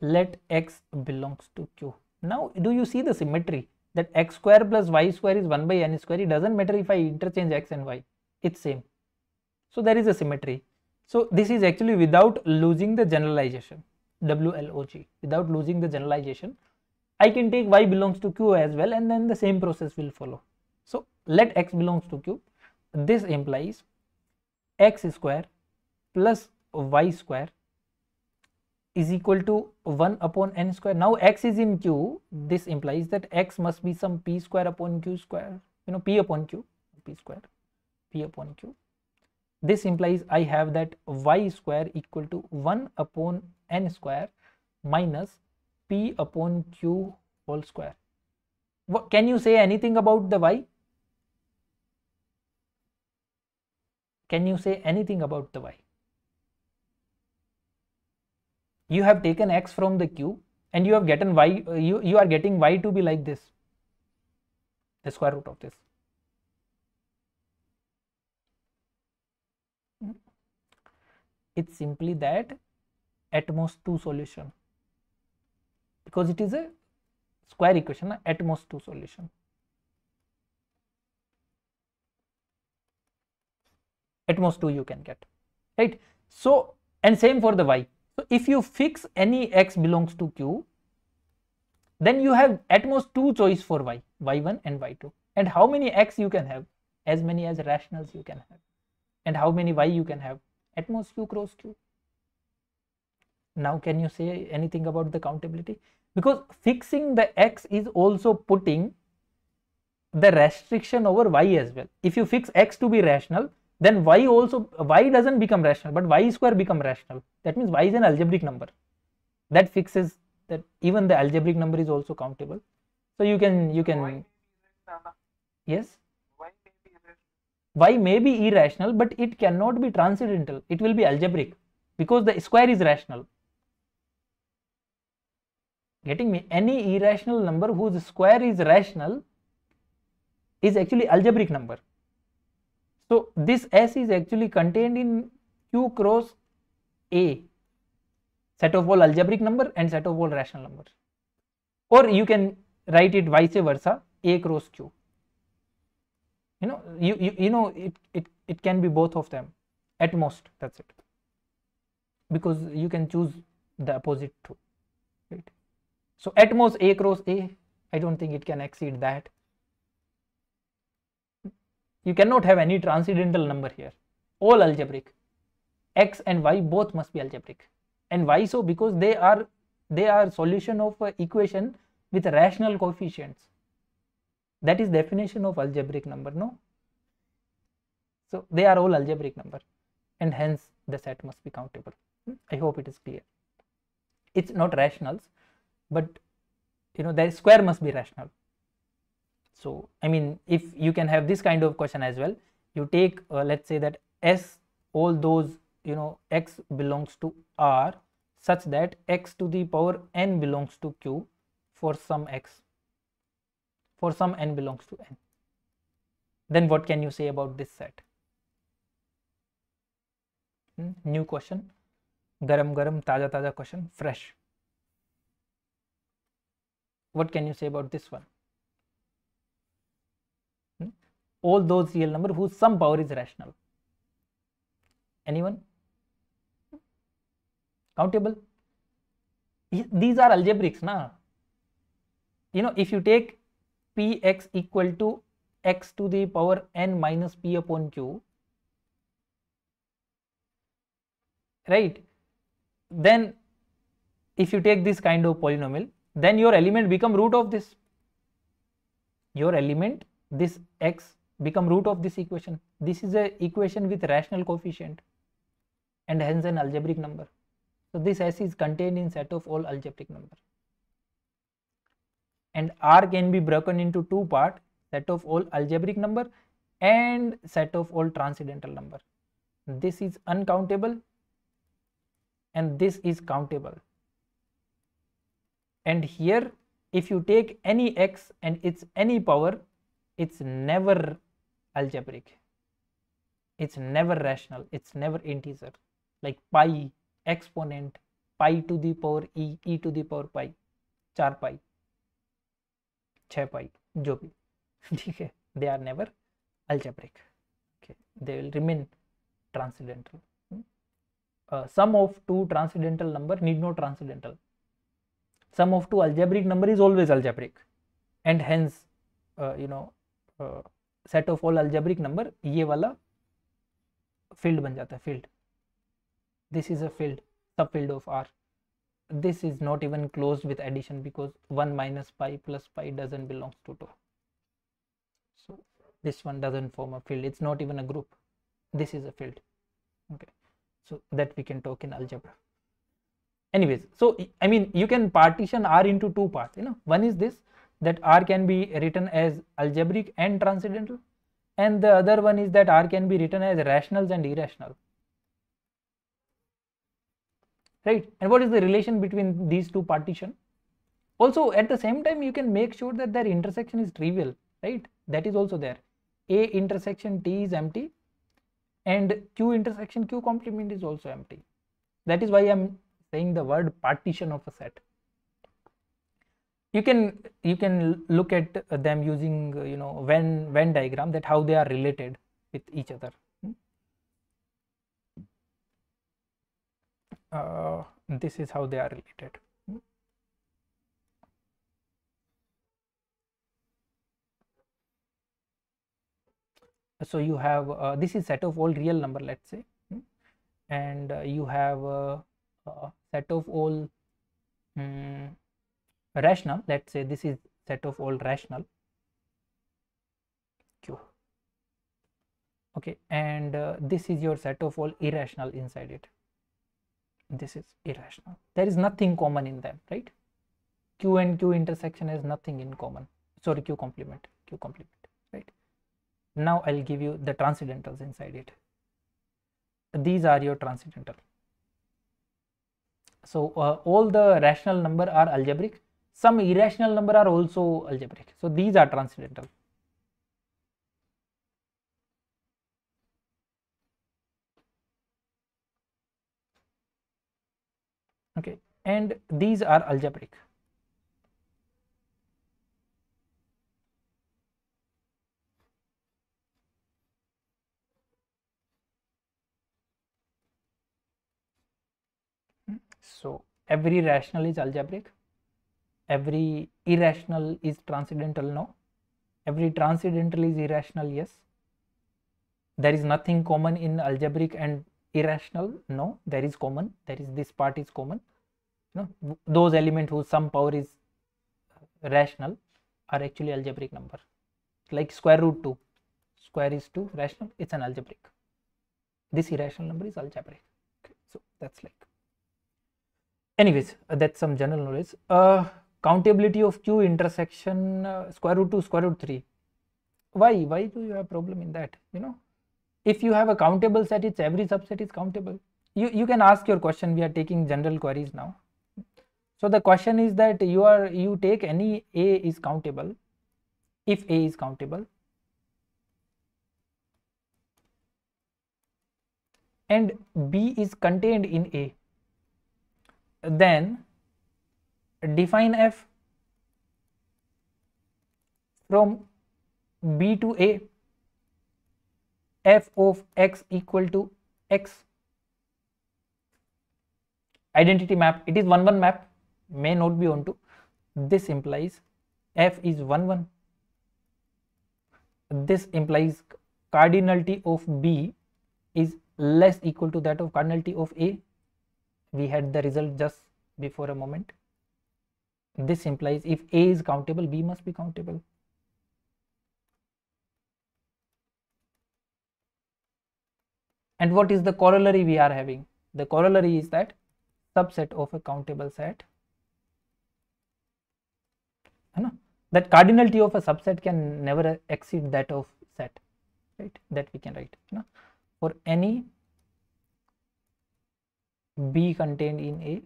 Let x belongs to q. Now do you see the symmetry that x square plus y square is 1 by n square? It doesn't matter if i interchange x and y. It's same. So there is a symmetry. So this is actually without losing the generalization WLOG without losing the generalization. I can take y belongs to q as well and then the same process will follow. So let x belongs to q. This implies x square plus y square is equal to 1 upon n square. Now x is in q. This implies that x must be some p square upon q square. You know p upon q p square p upon q this implies I have that y square equal to 1 upon n square minus p upon q whole square. What, can you say anything about the y? Can you say anything about the y? You have taken x from the q and you have gotten y, uh, you, you are getting y to be like this, the square root of this. It's simply that at most 2 solution. Because it is a square equation at most 2 solution. At most 2 you can get right? So and same for the y. So if you fix any x belongs to q then you have at most two choice for y y1 and y2 and how many x you can have? As many as rationals you can have. And how many y you can have at most q cross q now can you say anything about the countability? Because fixing the x is also putting the restriction over y as well. If you fix x to be rational then y also y doesn't become rational but y square become rational. That means y is an algebraic number. That fixes that even the algebraic number is also countable. So you can you can Y yes Y may be irrational. Y may be irrational but it cannot be transcendental. It will be algebraic because the square is rational. Getting me? Any irrational number whose square is rational is actually algebraic number. So this s is actually contained in q cross a set of all algebraic number and set of all rational number. Or you can write it vice versa a cross q you know you you, you know it, it it can be both of them at most that's it. Because you can choose the opposite too right? So at most a cross a i don't think it can exceed that. You cannot have any transcendental number here. All algebraic. X and y both must be algebraic. And why so? Because they are they are solution of equation with rational coefficients that is definition of algebraic number no? So they are all algebraic number and hence the set must be countable. I hope it is clear. It's not rationals but you know the square must be rational. So i mean if you can have this kind of question as well you take uh, let's say that s all those you know x belongs to r such that x to the power n belongs to q for some x for some n belongs to n. Then what can you say about this set? Hmm, new question. Garam garam taja taja question fresh. What can you say about this one? Hmm? all those real number whose some power is rational. Anyone? Countable? These are algebraics na? You know if you take px equal to x to the power n minus p upon q. Right? Then if you take this kind of polynomial then your element become root of this. Your element this x become root of this equation. This is a equation with rational coefficient and hence an algebraic number. So this s is contained in set of all algebraic number and r can be broken into two part set of all algebraic number and set of all transcendental number. This is uncountable and this is countable. And here if you take any x and its any power it's never algebraic. It's never rational. It's never integer. Like pi exponent pi to the power e e to the power pi 4 pi छः पाई जो भी। ठीक है? They are never algebraic they will remain transcendental sum of two transcendental number need no transcendental sum of two algebraic number is always algebraic and hence you know set of all algebraic number ये वाला field बन जाता है field this is a field sub field of R this is not even closed with addition because 1 minus pi plus pi doesn't belongs to 2 so this one doesn't form a field. It's not even a group. This is a field. Okay. So that we can talk in algebra. Anyways so i- i mean you can partition r into two parts you know. One is this that r can be written as algebraic and transcendental. And the other one is that r can be written as rationals and irrational right? And what is the relation between these two partition also at the same time you can make sure that their intersection is trivial right? That is also there. A intersection t is empty and q intersection q complement is also empty. That is why i'm saying the word partition of a set. You can you can look at them using you know venn venn diagram that how they are related with each other Hmm. Uh, this is how they are related. So you have uh, this is set of all real number let's say. And uh, you have uh, uh, set of all mm, rational let's say this is set of all rational. Q. Okay and this is your set of all irrational inside it this is irrational. There is nothing common in them right? Q and q intersection has nothing in common. Sorry q complement q complement right? Now i'll give you the transcendentals inside it. These are your transcendental. So uh, all the rational number are algebraic. Some irrational number are also algebraic. So these are transcendental okay and these are algebraic. So every rational is algebraic. Every irrational is transcendental no. Every transcendental is irrational yes. There is nothing common in algebraic and irrational no. There is common. There is this part is common no w- those element whose sum power is rational are actually algebraic number. Like square root 2 square is 2 rational it's an algebraic. This irrational number is algebraic. Okay so that's like. Anyways uh, that's some general knowledge. Uh, countability of q intersection uh, square root 2 square root 3 why why do you have problem in that you know? If you have a countable set it's every subset is countable. You you can ask your question. We are taking general queries now so the question is that you are you take any a is countable. If a is countable. And b is contained in a. Then define f from b to a. F of x equal to x. Identity map. It is 1 1 map may not be onto this implies f is 1 1 this implies cardinality of b is less equal to that of cardinality of a. We had the result just before a moment. This implies if a is countable b must be countable. And what is the corollary we are having? The corollary is that subset of a countable set that cardinality of a subset can never exceed that of set right? That we can write you know, for any b contained in a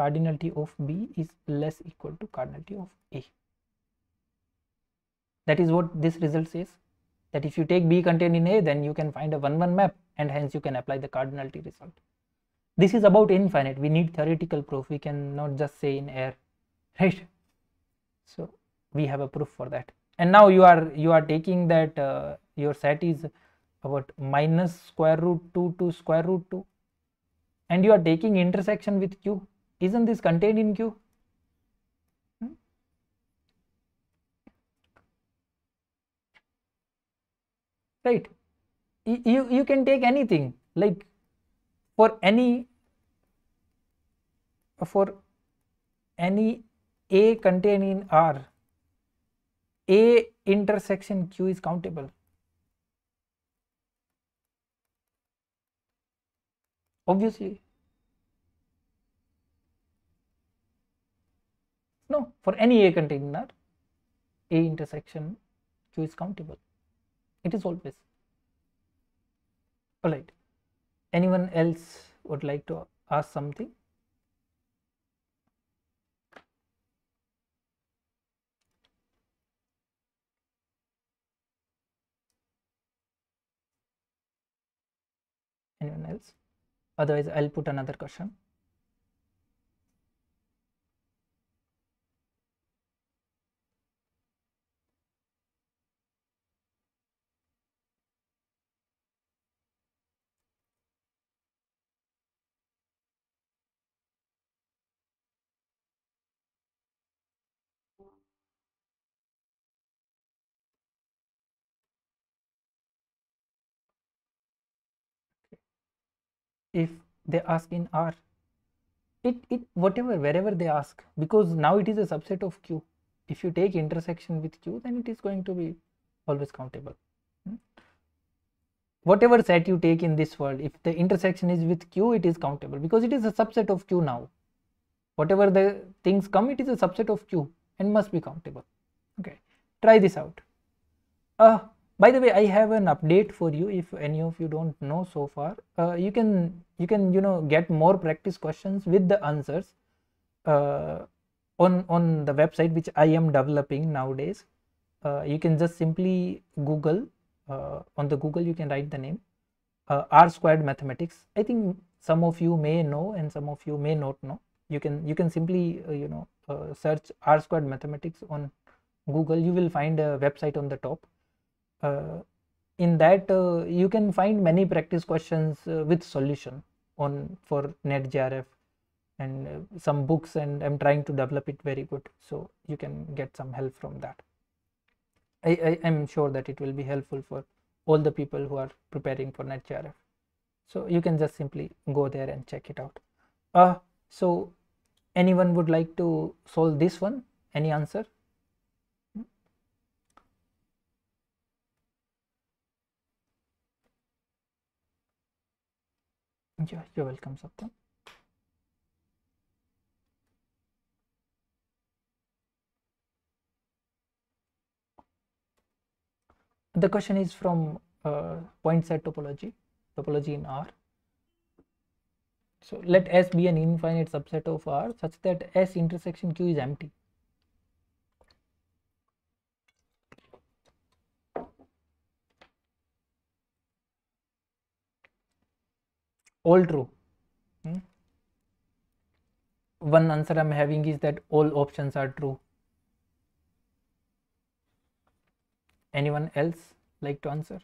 cardinality of b is less equal to cardinality of a. That is what this result says that if you take b contained in a then you can find a 1 1 map and hence you can apply the cardinality result. This is about infinite. We need theoretical proof. We cannot just say in air right? So we have a proof for that. And now you are you are taking that uh, your set is about minus square root 2 to square root 2 and you are taking intersection with q. Isn't this contained in q? Hmm? right. Y- you you can take anything. Like for any for any a contained in r a intersection q is countable. Obviously. No for any a contained in r a intersection q is countable. It is always. All right anyone else would like to ask something anyone else? Otherwise i'll put another question if they ask in r. It it whatever wherever they ask because now it is a subset of q. If you take intersection with q then it is going to be always countable. Hmm. whatever set you take in this world if the intersection is with q it is countable because it is a subset of q now. Whatever the things come it is a subset of q and must be countable. Okay. Try this out. Uh by the way i have an update for you if any of you don't know so far. Uh, you can you can you know get more practice questions with the answers uh, on on the website which i am developing nowadays. Uh, you can just simply google uh, on the google you can write the name uh, r squared mathematics. I think some of you may know and some of you may not know. You can you can simply uh, you know search r squared mathematics on google. You will find a website on the top in that uh, you can find many practice questions uh, with solution on for netjrf and uh, some books and i'm trying to develop it very good. So you can get some help from that. I am sure that it will be helpful for all the people who are preparing for netjrf so you can just simply go there and check it out. Uh so anyone would like to solve this one? Any answer thank you. You're welcome Saptam. the question is from uh, point set topology topology in r. So let s be an infinite subset of r such that s intersection q is empty. All true. Hmm? one answer i'm having is that all options are true. Anyone else like to answer?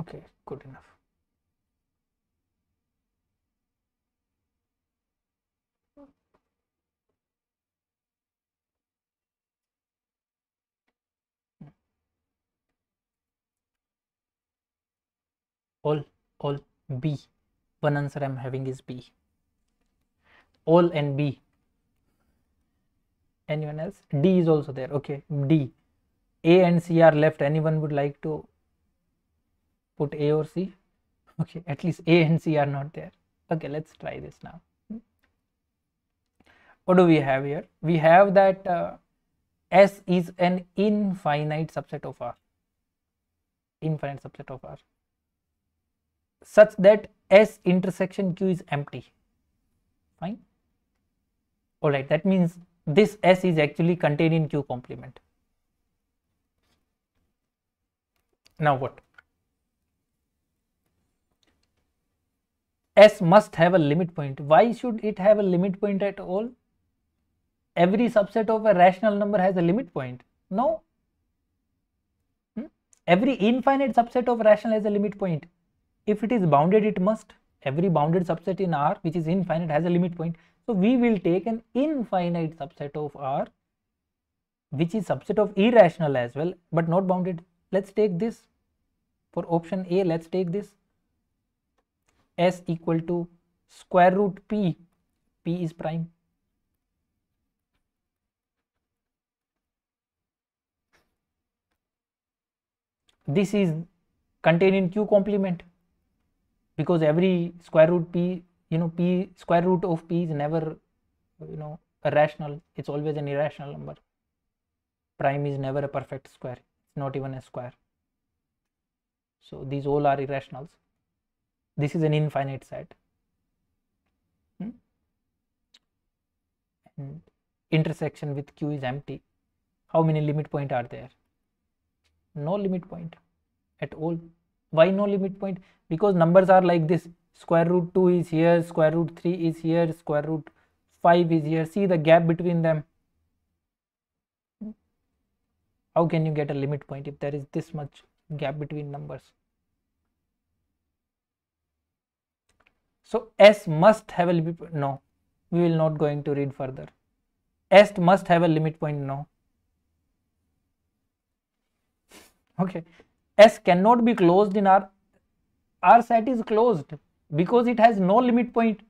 Okay good enough all b. One answer i'm having is b. All and b. Anyone else? D is also there. Okay d. A and c are left. Anyone would like to put a or c? Okay at least a and c are not there. Okay let's try this now. What do we have here? We have that uh, s is an infinite subset of r. Infinite subset of r such that S intersection Q is empty. Fine. Alright, that means this S is actually contained in Q complement. Now what? S must have a limit point. Why should it have a limit point at all? Every subset of a rational number has a limit point. No. Hmm? Every infinite subset of rational has a limit point if it is bounded it must. Every bounded subset in R which is infinite has a limit point. So we will take an infinite subset of R which is subset of irrational as well but not bounded. Let's take this. For option A let's take this. S equal to square root P. P is prime. This is contained in Q complement because every square root p you know p square root of p is never you know a rational it's always an irrational number. Prime is never a perfect square. It's not even a square. So these all are irrationals. This is an infinite set. Hmm? and intersection with q is empty. How many limit point are there? No limit point at all why no limit point? Because numbers are like this. Square root 2 is here square root 3 is here square root 5 is here. See the gap between them. How can you get a limit point if there is this much gap between numbers? So s must have a limit point. No we will not going to read further. S must have a limit point. No. Okay s cannot be closed in r R set is closed because it has no limit point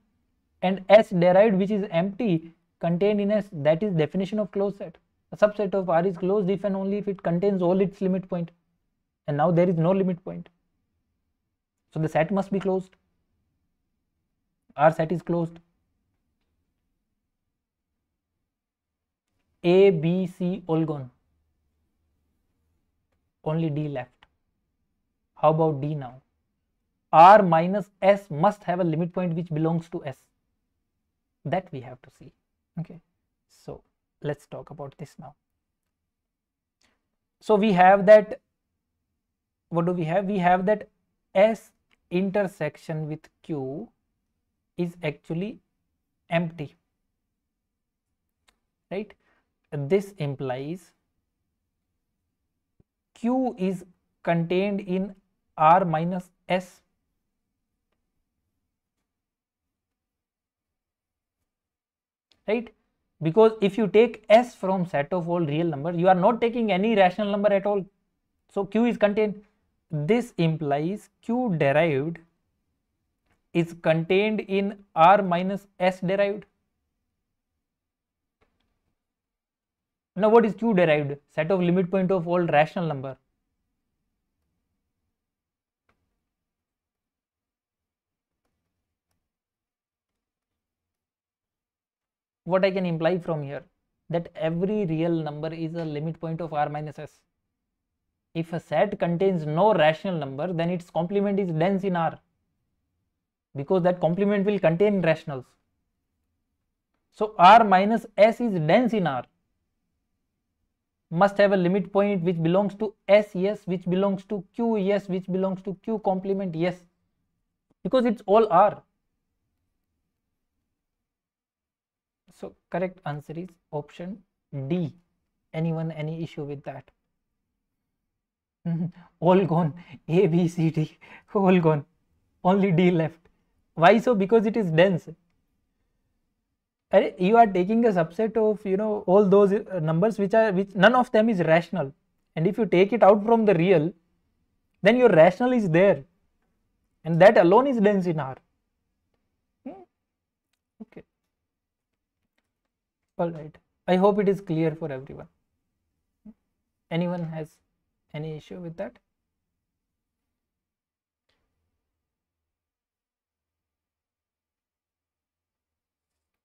and S derived which is empty contained in S that is definition of closed set. A subset of R is closed if and only if it contains all its limit point and now there is no limit point. So the set must be closed. R set is closed. A, B, C all gone. Only D left. How about D now? r minus s must have a limit point which belongs to s. That we have to see. Okay. So let's talk about this now. So we have that what do we have? We have that s intersection with q is actually empty. Right? This implies q is contained in r minus s. Right? Because if you take s from set of all real number you are not taking any rational number at all. So q is contained. This implies q derived is contained in r minus s derived. Now what is q derived? Set of limit point of all rational number what I can imply from here that every real number is a limit point of r minus s. If a set contains no rational number, then its complement is dense in R because that complement will contain rationals. So R minus S is dense in R. Must have a limit point which belongs to S, yes, which belongs to Q, yes, which belongs to Q complement, yes, because it's all R. So correct answer is option D. Anyone any issue with that? all gone. A, B, C, D, all gone. Only D left. Why so? Because it is dense. You are taking a subset of you know all those uh, numbers which are which none of them is rational, and if you take it out from the real, then your rational is there, and that alone is dense in R. Hmm? Okay. All right. I hope it is clear for everyone. Anyone has any issue with that?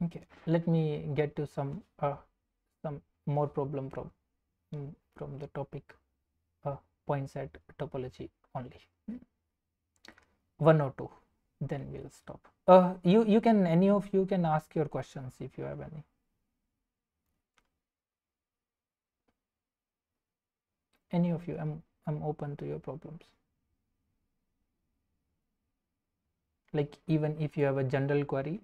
Okay, let me get to some uh, some more problem from mm, from the topic uh, point set topology only. One or two, then we'll stop. Uh, you you can any of you can ask your questions if you have any. Any of you i'm i'm open to your problems. Like even if you have a general query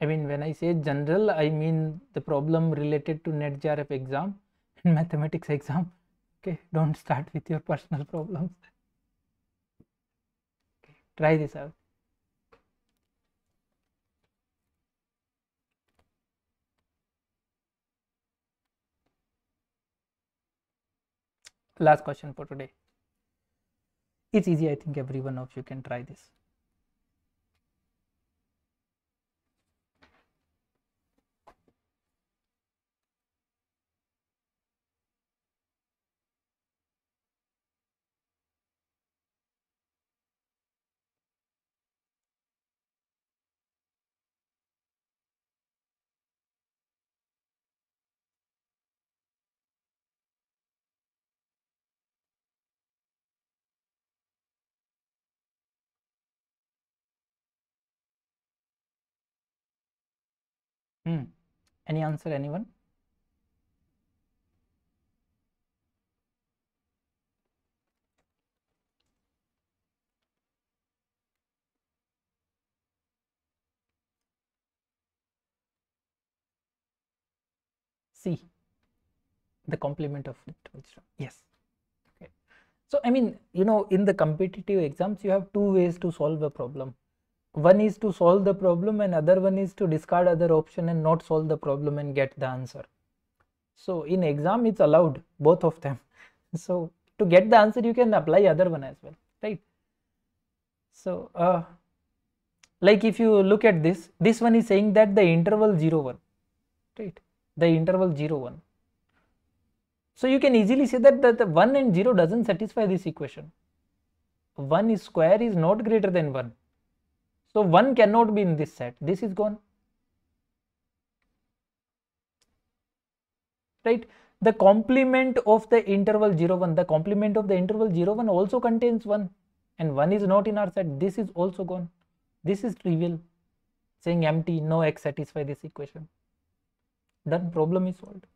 I mean, when I say general, I mean the problem related to NetJRF exam and mathematics exam. Okay, don't start with your personal problems. Okay, try this out. Last question for today. It's easy, I think every one of you can try this. Hmm. Any answer, anyone? C. The complement of it. Yes. Okay. So, I mean, you know, in the competitive exams, you have two ways to solve a problem one is to solve the problem and other one is to discard other option and not solve the problem and get the answer. So in exam it's allowed both of them. So to get the answer you can apply other one as well right? So uh, like if you look at this this one is saying that the interval 0 1 right? The interval 0 1 so you can easily say that the, the 1 and 0 doesn't satisfy this equation. 1 is square is not greater than 1 so 1 cannot be in this set. This is gone. Right. The complement of the interval 0, 1, the complement of the interval 0, 1 also contains 1 and 1 is not in our set. This is also gone. This is trivial. Saying empty, no x satisfy this equation. Done, problem is solved.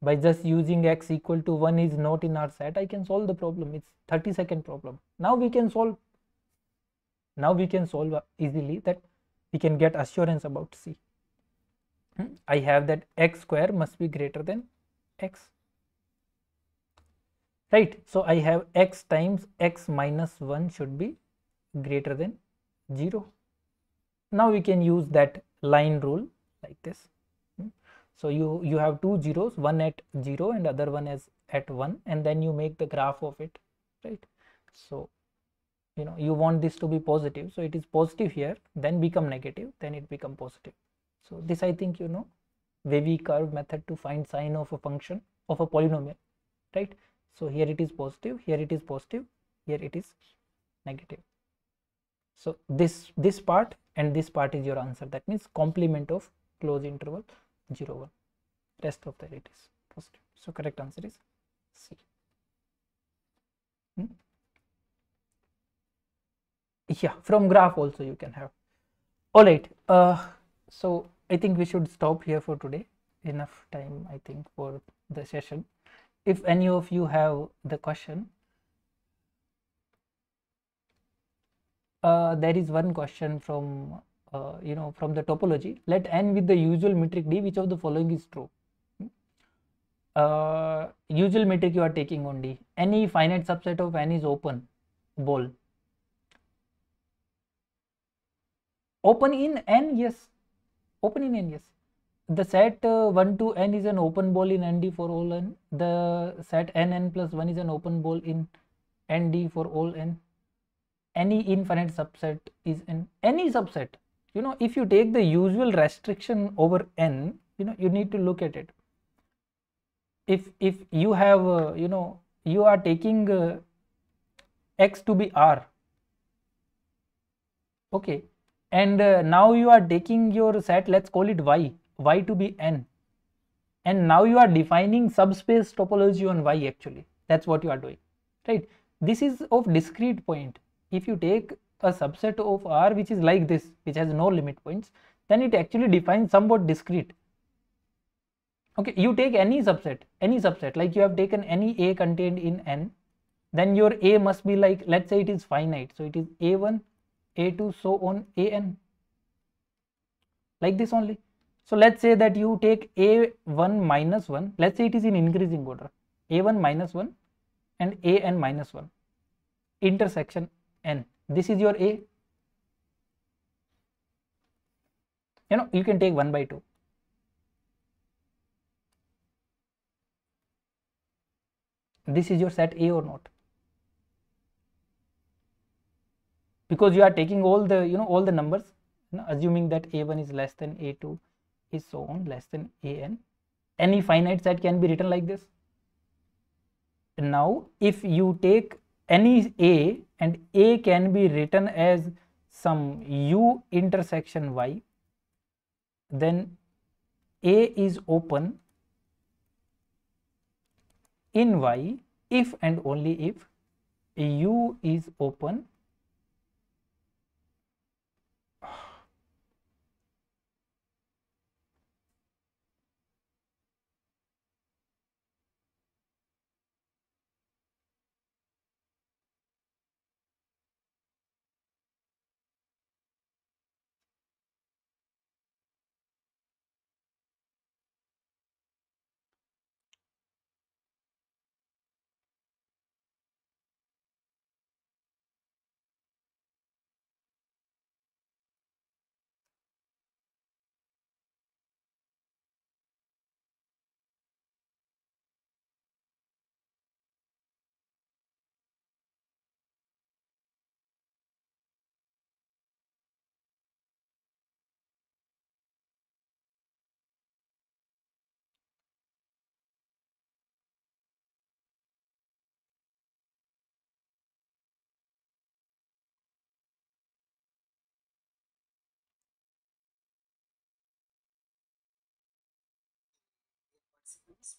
By just using x equal to 1 is not in our set, I can solve the problem. It's 30 second problem. Now we can solve now we can solve easily that we can get assurance about C. Hmm? Have that x square must be greater than x. Right. So I have x times x minus 1 should be greater than 0. Now we can use that line rule like this. Hmm? So you, you have two zeros, one at 0 and other one is at 1 and then you make the graph of it, right. So you know you want this to be positive so it is positive here then become negative then it become positive. So this i think you know wavy curve method to find sign of a function of a polynomial right? So here it is positive here it is positive here it is negative. So this this part and this part is your answer. That means complement of closed interval 0 1 rest of that it is positive. So correct answer is c. Hmm? Yeah from graph also you can have. All right uh so i think we should stop here for today. Enough time i think for the session. If any of you have the question uh, there is one question from uh, you know from the topology. Let n with the usual metric d which of the following is true? Hmm? uh, usual metric you are taking on d any finite subset of n is open ball open in n yes. Open in n yes. The set uh, 1 to n is an open ball in nd for all n. The set n n plus 1 is an open ball in nd for all n. Any infinite subset is in any subset. You know if you take the usual restriction over n you know you need to look at it. If if you have uh, you know you are taking uh, x to be r. Okay and uh, now you are taking your set let's call it y y to be n. And now you are defining subspace topology on y actually. That's what you are doing right? This is of discrete point. If you take a subset of r which is like this which has no limit points then it actually defines somewhat discrete. Okay you take any subset any subset like you have taken any a contained in n then your a must be like let's say it is finite. So it is a1 a2 so on an like this only. So let's say that you take a1 minus 1 let's say it is in increasing order. A1 minus 1 and an minus 1 intersection n. This is your a. You know you can take 1 by 2 this is your set a or not because you are taking all the you know all the numbers you know, assuming that a1 is less than a2 is so on less than an any finite set can be written like this. Now if you take any a and a can be written as some u intersection y then a is open in y if and only if u is open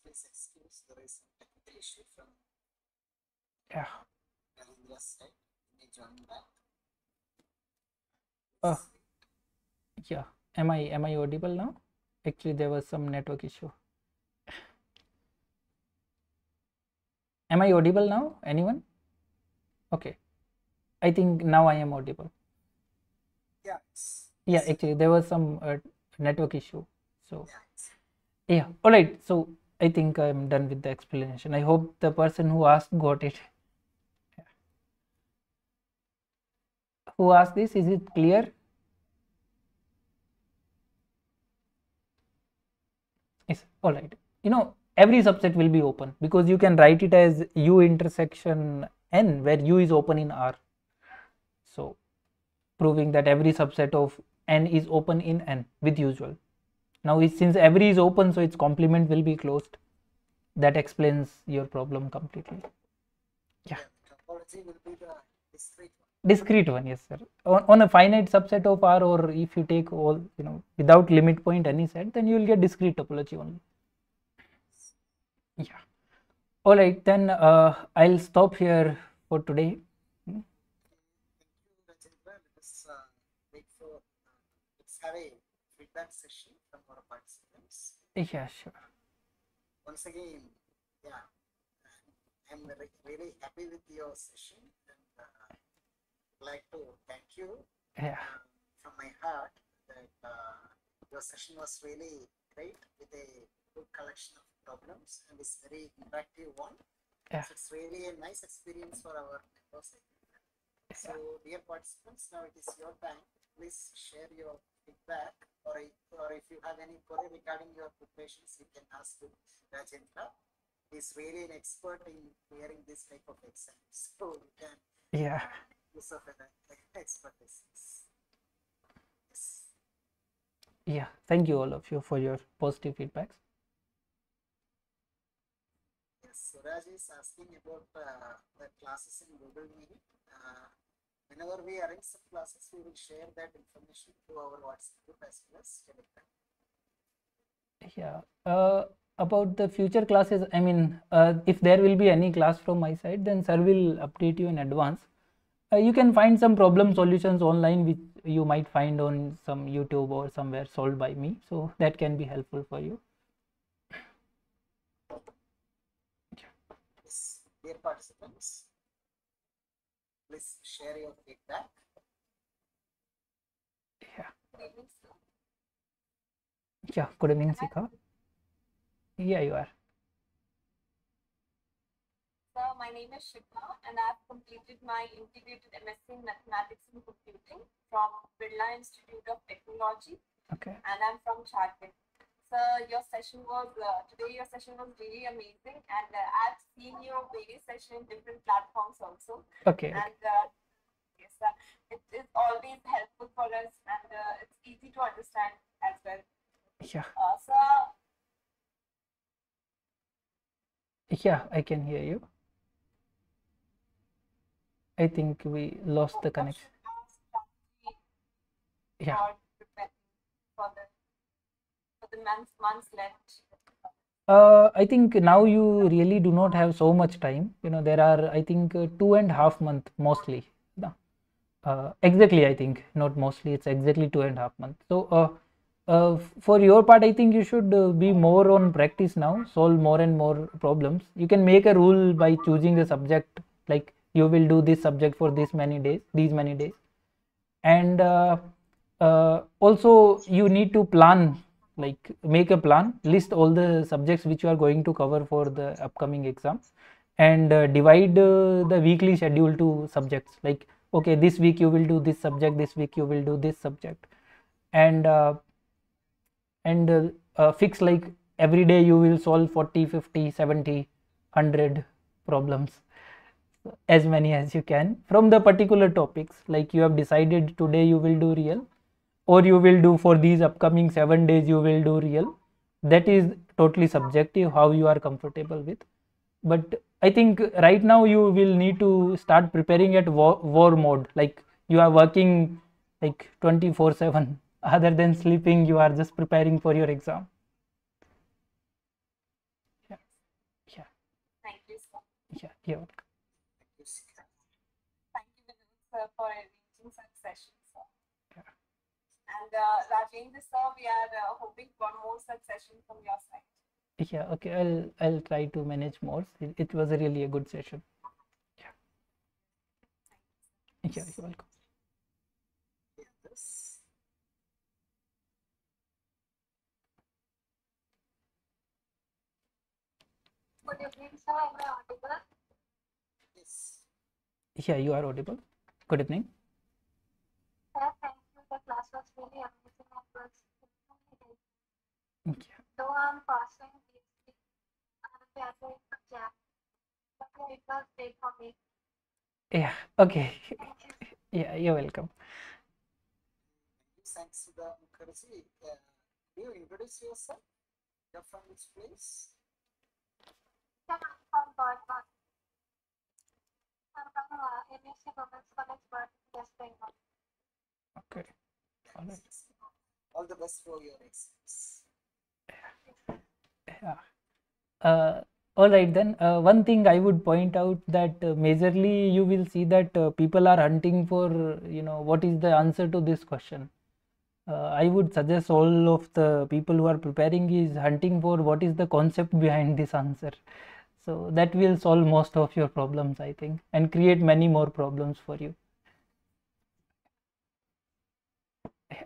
please excuse there is some technical issue from yeah. Narendra's side. May join back. Oh. yeah. Am i am i audible now? Actually there was some network issue. Am i audible now? Anyone? Okay. I think now i am audible. Yeah. yeah actually there was some uh, network issue so yeah, yeah. All right so i think i'm done with the explanation. I hope the person who asked got it. Who asked this? Is it clear? Yes. All right. You know every subset will be open because you can write it as u intersection n where u is open in r. So proving that every subset of n is open in n with usual. Now since every is open, so its complement will be closed. That explains your problem completely. Yeah. Discrete one. Yes, sir. On, on a finite subset of R, or if you take all, you know, without limit point any set, then you will get discrete topology only. Yeah. All right, then uh, I'll stop here for today. Hmm? Thank you, Rajendra. Yeah, sure. Once again, yeah, I'm very, really happy with your session and uh, like to thank you Yeah. uh, from my heart that uh, your session was really great with a good collection of problems and it's very interactive one. Yeah. So it's really a nice experience for our members. So, dear participants, now it is your time. Please share your feedback, or if, or if you have any query regarding your preparations, you can ask to Rajendra. He's really an expert in clearing this type of exams, so you can Yeah. use of an expertise. Yes. Yeah. Thank you all of you for your positive feedbacks. Yes, Suraj is asking about uh, the classes in Google Meet. Uh, whenever we arrange some classes, we will share that information to our WhatsApp group as well as Telegram. Yeah. Uh, about the future classes, I mean, uh, if there will be any class from my side, then sir will update you in advance. Uh, you can find some problem solutions online which you might find on some YouTube or somewhere solved by me. So that can be helpful for you. Yes, dear participants, please share your feedback. Yeah. Yeah. Good evening, Sikha. Yeah, you are. Sir, my name is Shikha and I've completed my integrated MSc in Mathematics and Computing from Birla Institute of Technology Okay. and I'm from Jharkhand. Sir, your session was, uh, today your session was really amazing and uh, I've seen your various sessions in different platforms also. Okay. And uh, yes, it is always helpful for us and uh, it's easy to understand as well. Yeah. Uh, sir, Yeah, I can hear you. I think we lost the connection. Yeah. for preparing for the for the months months left. Uh, I think now you really do not have so much time. You know, there are, I think, uh, two and a half month mostly. Uh, exactly, I think, not mostly, it's exactly two and a half months. So, uh, uh, for your part, I think you should uh, be more on practice now, solve more and more problems. You can make a rule by choosing a subject, like you will do this subject for this many days, these many days. And also, you need to plan like make a plan list all the subjects which you are going to cover for the upcoming exam and uh, divide uh, the weekly schedule to subjects. Like okay this week you will do this subject this week you will do this subject. And uh, and uh, uh, fix like every day you will solve 40 50 70 100 problems as many as you can from the particular topics. Like you have decided today you will do real or you will do for these upcoming 7 days you will do real that is totally subjective how you are comfortable with but i think right now you will need to start preparing at war, war mode like you are working like 24 7 other than sleeping you are just preparing for your exam yeah yeah Thank you, sir. yeah you're welcome. Thank you, Sikha. Thank you, Vinod, sir, for arranging such. Yeah. And uh, Rajendra, sir, we are uh, hoping for more such sessions from your side. yeah okay i'll i'll try to manage more it, it was a really a good session yeah yeah you're welcome Yes. Good evening, sir. Am I audible? Yes. yeah you are audible good evening Sir, thank you. Class was really amazing and was informative. yeah. Though I'm passing I'm exam. But it was great for me. Yeah, okay. Yeah, you're welcome. Thanks, Mukherjee. You introduce yourself? You're from place? Yeah, I'm from. I'm from uh, Women's College, Bengal. Okay. All right. All the best for your exams. Yeah. Uh, all right then. Uh, one thing I would point out that uh, majorly you will see that uh, people are hunting for you know what is the answer to this question. Uh, I would suggest all of the people who are preparing is hunting for what is the concept behind this answer. So that will solve most of your problems, I think, and create many more problems for you. Yeah.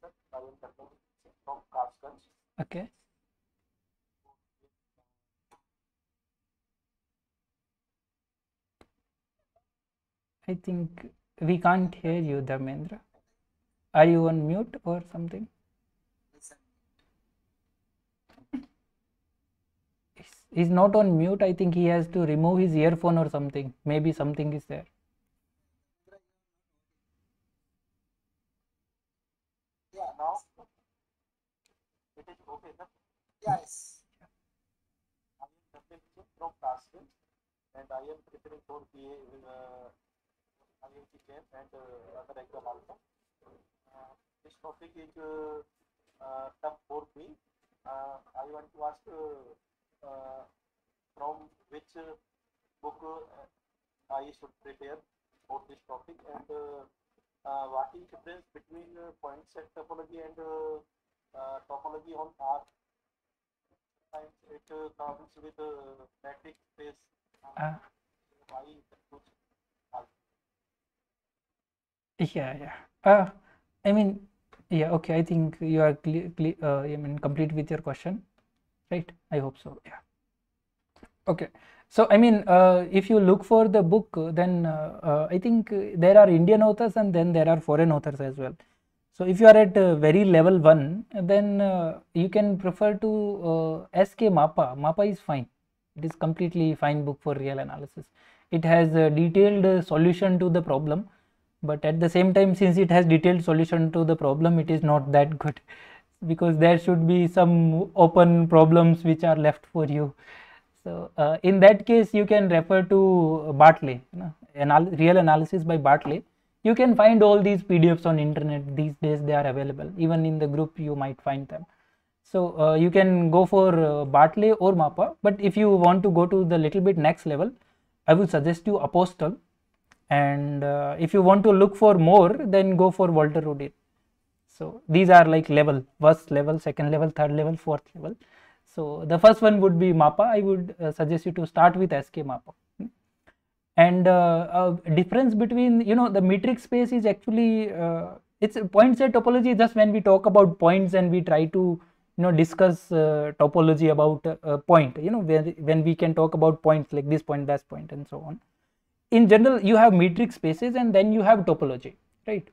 Sir, I am Karnal from Kasganj. Okay. I think we can't hear you, Dharmendra. Are you on mute or something? He's not on mute. I think he has to remove his earphone or something. Maybe something is there. Yeah, Now, it is okay. Yes. I am Singh from Kasganj and I am preparing for in uh, IIT JAM and uh, other exam also. Uh, this topic is uh, uh, tough for me. Uh, I want to ask uh, uh, from which uh, book uh, I should prepare for this topic and uh, uh, what is difference between uh, point set topology and uh, topology on R? Sometimes it uh, comes with a metric space. Uh, Ah. why choose R? Yeah, yeah. Uh, I mean, yeah, okay. I think you are cle cle uh, I mean, complete with your question, right? I hope so. Yeah. Okay. So, I mean, uh, if you look for the book, uh, then uh, uh, I think uh, there are Indian authors and then there are foreign authors as well. So, if you are at uh, very level one, then uh, you can prefer to uh, SK MAPA. MAPA is fine. It is completely fine book for real analysis. It has a detailed uh, solution to the problem but at the same time since it has detailed solution to the problem it is not that good because there should be some open problems which are left for you so uh, in that case you can refer to bartley you know, anal- real analysis by bartley you can find all these pdfs on internet these days they are available. Even in the group you might find them. So uh, you can go for uh, bartley or Mapa but if you want to go to the little bit next level i would suggest you Apostol. And uh, if you want to look for more then go for walter Rudin. so these are like level first level second level third level fourth level. So the first one would be Mapa. I would uh, suggest you to start with sk Mapa and uh, difference between you know the metric space is actually uh, it's a point set topology just when we talk about points and we try to you know discuss uh, topology about a, a point you know when, when we can talk about points like this point that point and so on. In general you have metric spaces and then you have topology right?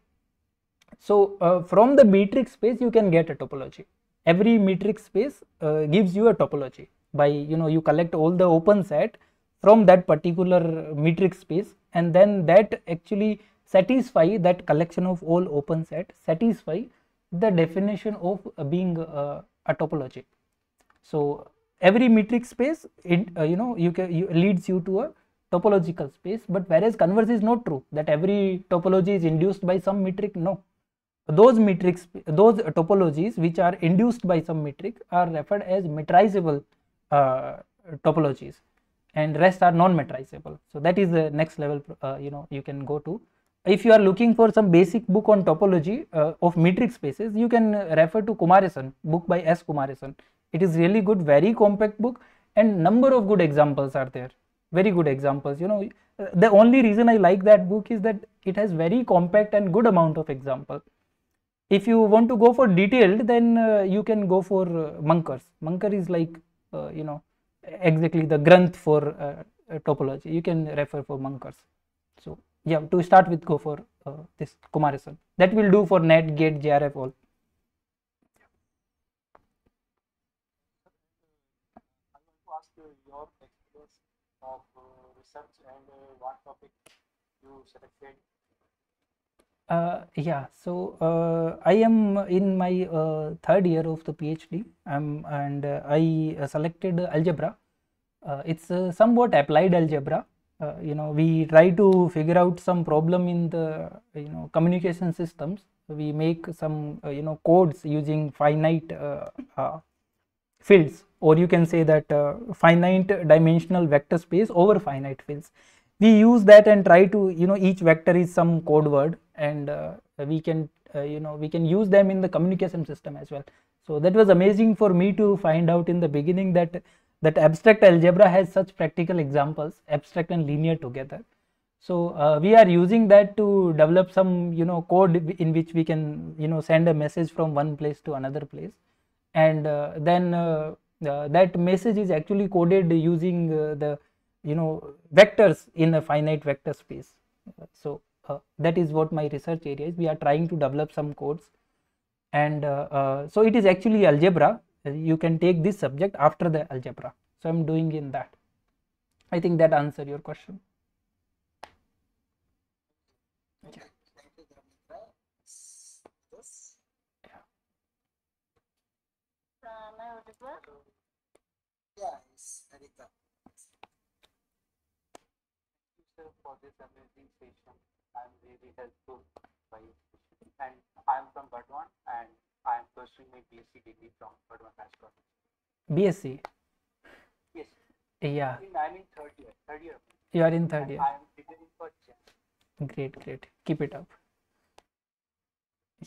So uh, from the metric space you can get a topology. Every metric space uh, gives you a topology by you know you collect all the open set from that particular metric space and then that actually satisfy that collection of all open set satisfy the definition of being uh, a topology. So every metric space it uh, you know you can you, leads you to a topological space but whereas converse is not true that every topology is induced by some metric no. Those metrics those topologies which are induced by some metric are referred as metrizable uh, topologies and rest are non-metrizable. So that is the next level uh, you know you can go to. If you are looking for some basic book on topology uh, of metric spaces you can refer to kumaresan book by s. Kumaresan. It is really good very compact book and number of good examples are there. Very good examples you know. Uh, the only reason i like that book is that it has very compact and good amount of example. If you want to go for detailed then uh, you can go for uh, Munkres munker is like uh, you know exactly the granth for uh, uh, topology. You can refer for Munkres so yeah to start with go for uh, this kumaresan. That will do for net gate jrf all of uh, research and uh, what topic you selected? Uh, yeah, so uh, I am in my uh, third year of the PhD, um, and uh, I uh, selected algebra. Uh, it's somewhat applied algebra. You know, we try to figure out some problem in the you know communication systems. We make some you know codes using finite fields, or you can say that finite dimensional vector space over finite fields we use that and try to you know each vector is some code word and uh, we can uh, you know we can use them in the communication system as well. So that was amazing for me to find out in the beginning that that abstract algebra has such practical examples abstract and linear together. So uh, we are using that to develop some you know code in which we can you know send a message from one place to another place. And uh, then uh, uh, that message is actually coded using the you know vectors in a finite vector space. So uh, that is what my research area is. We are trying to develop some codes. And uh, uh, so it is actually algebra. Uh, you can take this subject after the algebra. So i'm doing in that. I think that answer your question. Yeah, it's Harita. Thank you, sir, for this amazing session. I'm really helpful by and I'm from Burdwan and I'm pursuing my BSc degree from Burdwan High School. bsc Yes, yeah in, I'm in third year, third year. you are in third and year I'm preparing for JAM. great great keep it up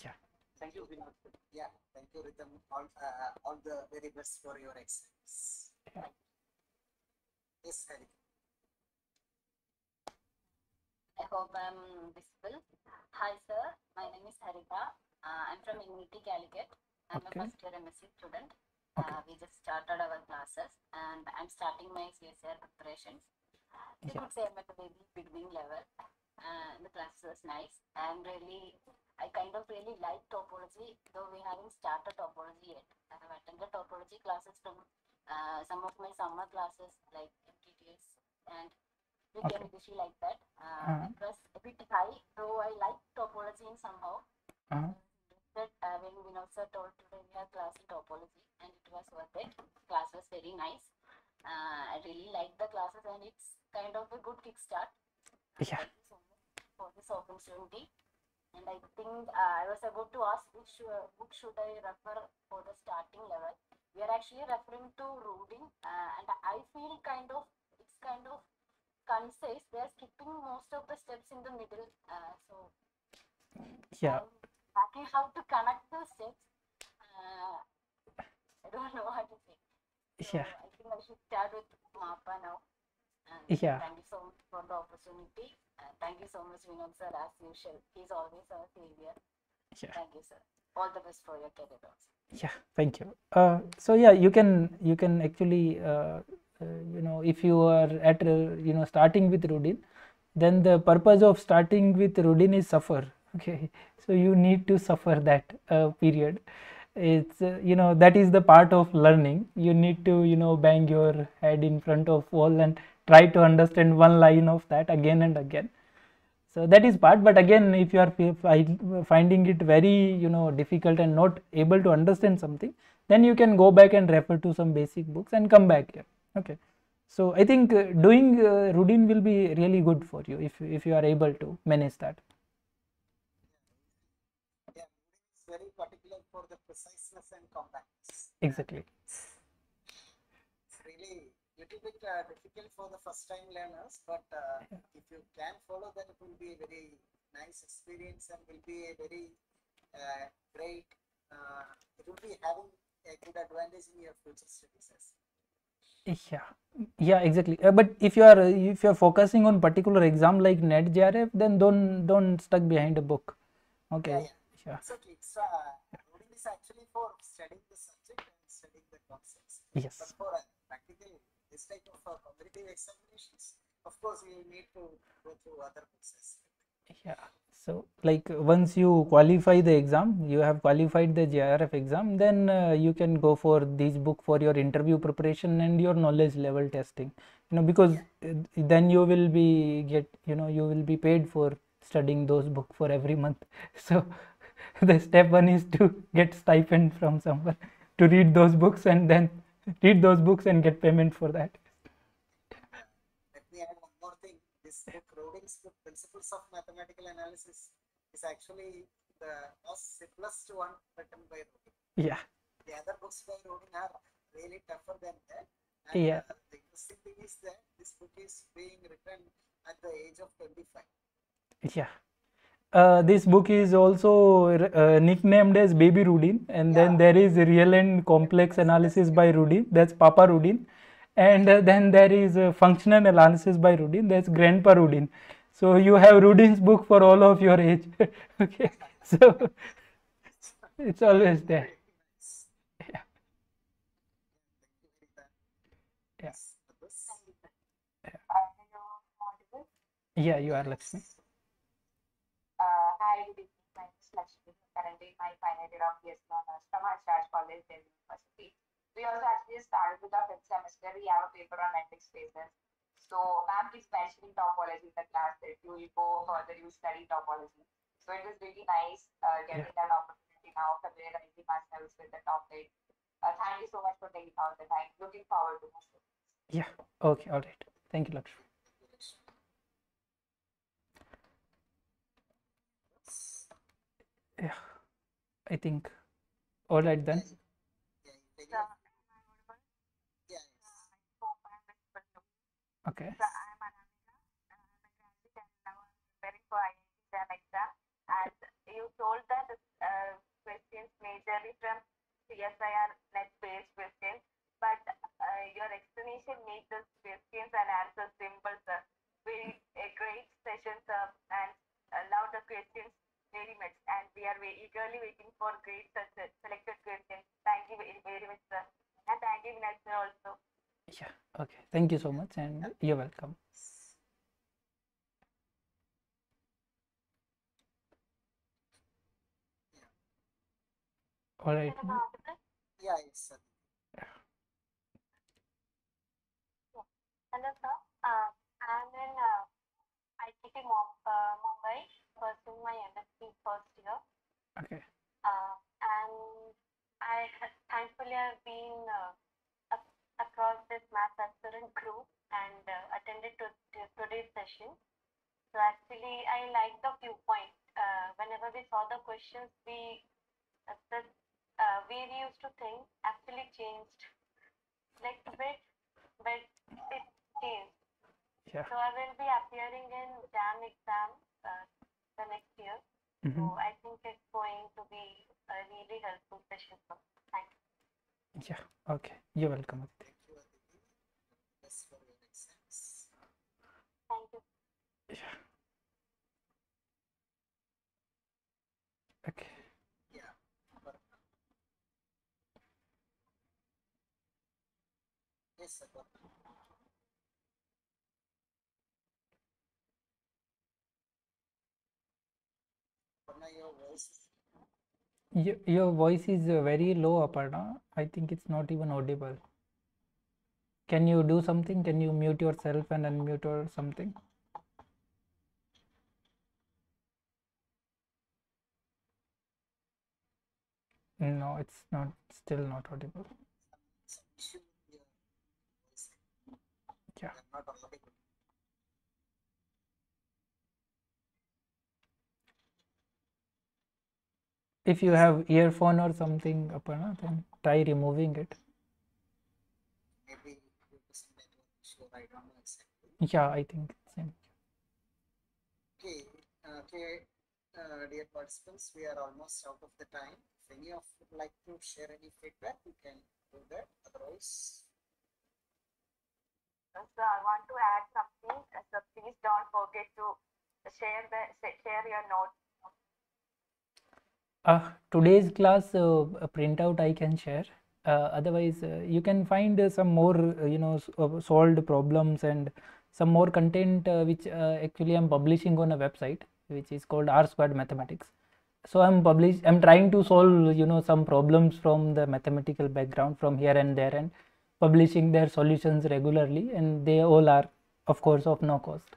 yeah Thank you, Vinod. Yeah, thank you, Rhythm. All, uh, all the very best for your exams. Yeah. Yes, Harita. I hope I'm visible. Hi, sir. My name is Harita. Uh, I'm from NIT Calicut. I'm Okay. a first year MSc student. Okay. Uh, we just started our classes and I'm starting my CSIR preparations. You Yeah. could say I'm at a very beginning level. Uh, the class was nice. I'm really, I kind of really like topology, though we haven't started topology yet. I have attended topology classes from uh, some of my summer classes like MTTS and we Okay. issue like that. Uh, Uh-huh. It was a bit high, though I like topology in somehow. Uh-huh. That uh, when Vinod told today we have class in topology, and it was worth it. Class was very nice. Uh, I really liked the classes, and it's kind of a good kickstart. Yeah. So for this opportunity. And I think uh, I was about to ask which uh, book should I refer for the starting level. We are actually referring to Rudin, uh, and I feel kind of it's kind of concise. They are skipping most of the steps in the middle. Uh, so yeah lacking how to connect the steps. Uh, I don't know how to say. So Yeah. I think I should start with Mapa now. And Yeah. Thank you so much for the opportunity. Uh, thank you so much, Vinod sir, as usual. He's always our savior. Yeah. Thank you, sir. All the best for your career also. yeah thank you uh, so yeah you can you can actually uh, you know if you are at uh, you know starting with Rudin then the purpose of starting with Rudin is suffer okay? So you need to suffer that uh, period. It's uh, you know that is the part of learning. You need to you know bang your head in front of wall and try to understand one line of that again and again. So that is part but again if you are fi- fi- finding it very you know difficult and not able to understand something then you can go back and refer to some basic books and come back here okay so i think uh, doing uh, Rudin will be really good for you if if you are able to manage that Yeah, is very particular for the preciseness and compactness. exactly It's really little bit uh, difficult for the first time learners, but uh, if you can follow, then it will be a very nice experience and will be a very uh, great. Uh, it will be having a good advantage in your future studies. Yeah. Yeah exactly. Uh, but if you are uh, if you are focusing on particular exam like net jrf then don't don't stuck behind a book. Okay. Yeah, yeah. Exactly. It's uh, is actually for studying the subject and studying the concepts. yes. But for uh, practical, this type of uh, competitive examinations, of course, you need to go through other well. Yeah. So like once you qualify the exam you have qualified the JRF exam then uh, you can go for this book for your interview preparation and your knowledge level testing. You know because uh, then you will be get you know you will be paid for studying those book for every month. So the step one is to get stipend from someone to read those books and then read those books and get payment for that Let me add one more thing. This book, Principles of Mathematical Analysis, is actually the most simplest one written by Rudin. yeah The other books by Rudin are really tougher than that. And Yeah. uh, the interesting thing is that this book is being written at the age of 25. Yeah. Uh, this book is also uh, nicknamed as Baby Rudin, and then there is real and complex analysis by Rudin, that's Papa Rudin, and uh, then there is uh, functional analysis by Rudin, that's Grandpa Rudin. So you have Rudin's book for all of your age. okay, so it's always there. Yeah. You. Yeah. Yeah, you are Lakshmi. Uh, hi, good evening. My name is Lakshmi. Currently, my final year of BSc Honors from Hansraj College, Delhi University. We also actually started with our fifth semester. We have a paper on metric spaces. So, ma'am is mentioning topology in the class that you will go further, you study topology. So, it was really nice uh, getting that opportunity now, familiarizing ourselves with the topic. Uh, thank you so much for taking out the time. Looking forward to this. Yeah, okay, all right. Thank you, Lakshmi. Yeah, I think. All right then. Okay. So I'm Anamika. I'm and I'm preparing for IIT exam. And you told that uh, questions majorly from CSIR net-based questions, but uh, your explanation made those questions and answers simple, sir. Very a great session, sir, and love the questions very much. And we are eagerly waiting for great selected questions. Thank you very, very much, sir. And thank you, Vinay, sir, also. Yeah, okay. Thank you so much, and you're welcome. All right. Am I audible? Yeah, yes, sir. Hello, sir. Uh, I'm in uh, IIT Mum- uh, Mumbai, pursuing my MSc first year. Okay. Uh, and I ha- thankfully have been uh, ac- across this math aspirant group and uh, attended to, to today's session. So actually, I like the viewpoint. Uh, whenever we saw the questions, we the uh, way we used to think actually changed little bit, but it changed. Yeah. So I will be appearing in JAM exam uh, the next year. mhm. So I think it's going to be a really helpful session. So thank you. Yeah. Okay. You're welcome. Aditi. Thank you, Aditi. Best for your exams. Thank you. Yeah. Okay. Yeah. Your voice is Your, voice is very low, Aparna. I think it's not even audible. Can you do something? Can you mute yourself and unmute or something? No, it's not. Still not audible. Yeah. If you have earphone or something, Aparna, then try removing it. Yeah, I think same. Okay, uh, okay, uh, dear participants, we are almost out of the time. If any of you would like to share any feedback, you can do that. Otherwise, So I want to add something. Uh, So please don't forget to share the share your notes. Uh, today's class uh, printout I can share. Uh, otherwise, uh, you can find uh, some more, uh, you know, uh, solved problems and some more content uh, which uh, actually I'm publishing on a website. which is called R squared mathematics. So I'm publish I'm trying to solve you know some problems from the mathematical background from here and there and publishing their solutions regularly and they all are of course of no cost.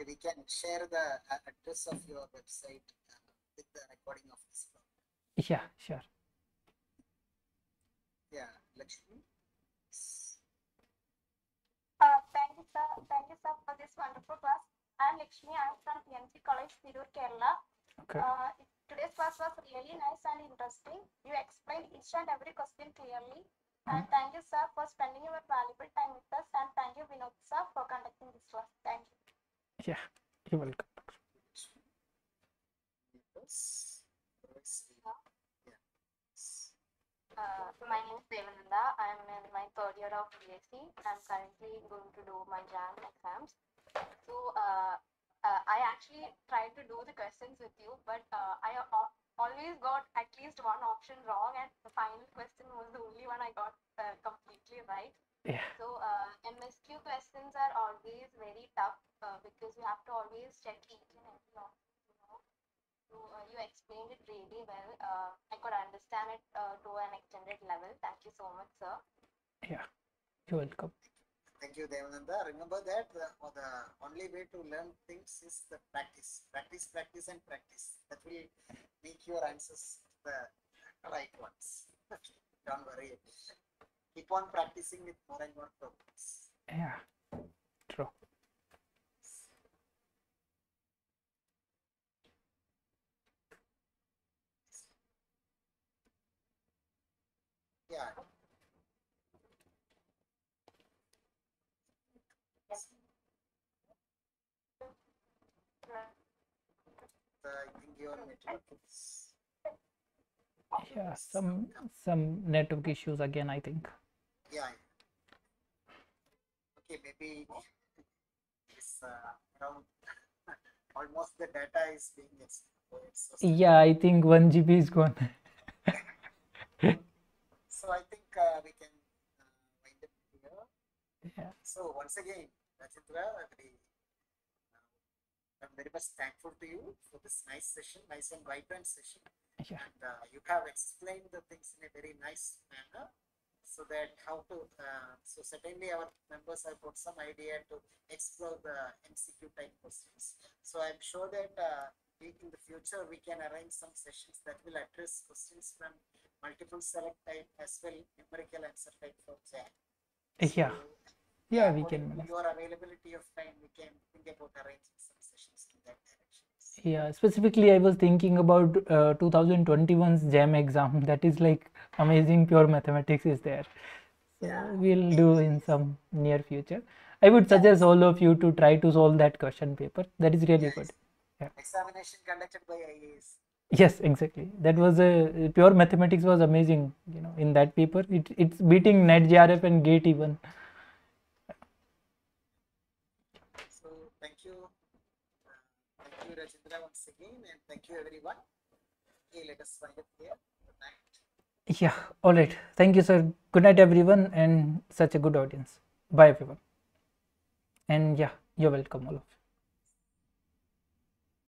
Okay, we can share the uh, address of your website uh, with the recording of this. program. Yeah, sure. Yeah, Lakshmi. Uh, thank you, sir. Thank you, sir, for this wonderful class. I'm Lakshmi. I'm from PMC College, Tirur, Kerala. Okay. Uh, today's class was really nice and interesting. You explained each and every question clearly. And thank you, sir, for spending your valuable time with us. And thank you, Vinod, sir, for conducting this class. Thank you. Yeah, you're welcome. Uh, my name is Devananda. I'm in my third year of BSc. I'm currently going to do my JAM exams. So uh, uh, I actually tried to do the questions with you, but uh, I always got at least one option wrong, and the final question was the only one I got uh, completely right. Yeah. So uh, MSQ questions are always very tough uh, because you have to always check each and every option. You know. So uh, you explained it really well. Uh, I could understand it uh, to an extended level. Thank you so much, sir. Yeah, you're welcome. Thank you, Devananda. Remember that the, the only way to learn things is the practice. Practice, practice, and practice. That will make your answers the right ones. Don't worry. Keep on practicing with more and more problems. Yeah, true. Yeah. Uh, I think your network is. Yeah, some some network issues again. I think. Yeah. Okay, maybe it's uh, around almost the data is being exploited. So, Yeah, I think one GB is gone. so I think uh, we can uh, wind up here. yeah. So once again, Rajendra, very, uh, I'm very much thankful to you for this nice session, nice and vibrant session. Yeah. And uh, you have explained the things in a very nice manner so that how to, uh, so certainly our members have got some idea to explore the MCQ type questions. So I'm sure that uh, in the future we can arrange some sessions that will address questions from multiple select type as well numerical answer type for. Yeah. So, Yeah, we can. Your availability of time, we can think about arranging Yeah, specifically, I was thinking about uh, 2021's JAM exam. That is like amazing pure mathematics is there. So Yeah. we'll do in some near future. I would suggest all of you to try to solve that question paper. That is really good. Examination conducted by IAS. Yes, exactly. That was a pure mathematics was amazing. You know, in that paper, it it's beating NetJRF and GATE even. So thank you. Uh, thank you, Rajendra, once again, and thank you, everyone. Okay, let us wind up here. Yeah. All right. Thank you, sir. Good night, everyone, and such a good audience. Bye, everyone. And yeah, you're welcome, all of you.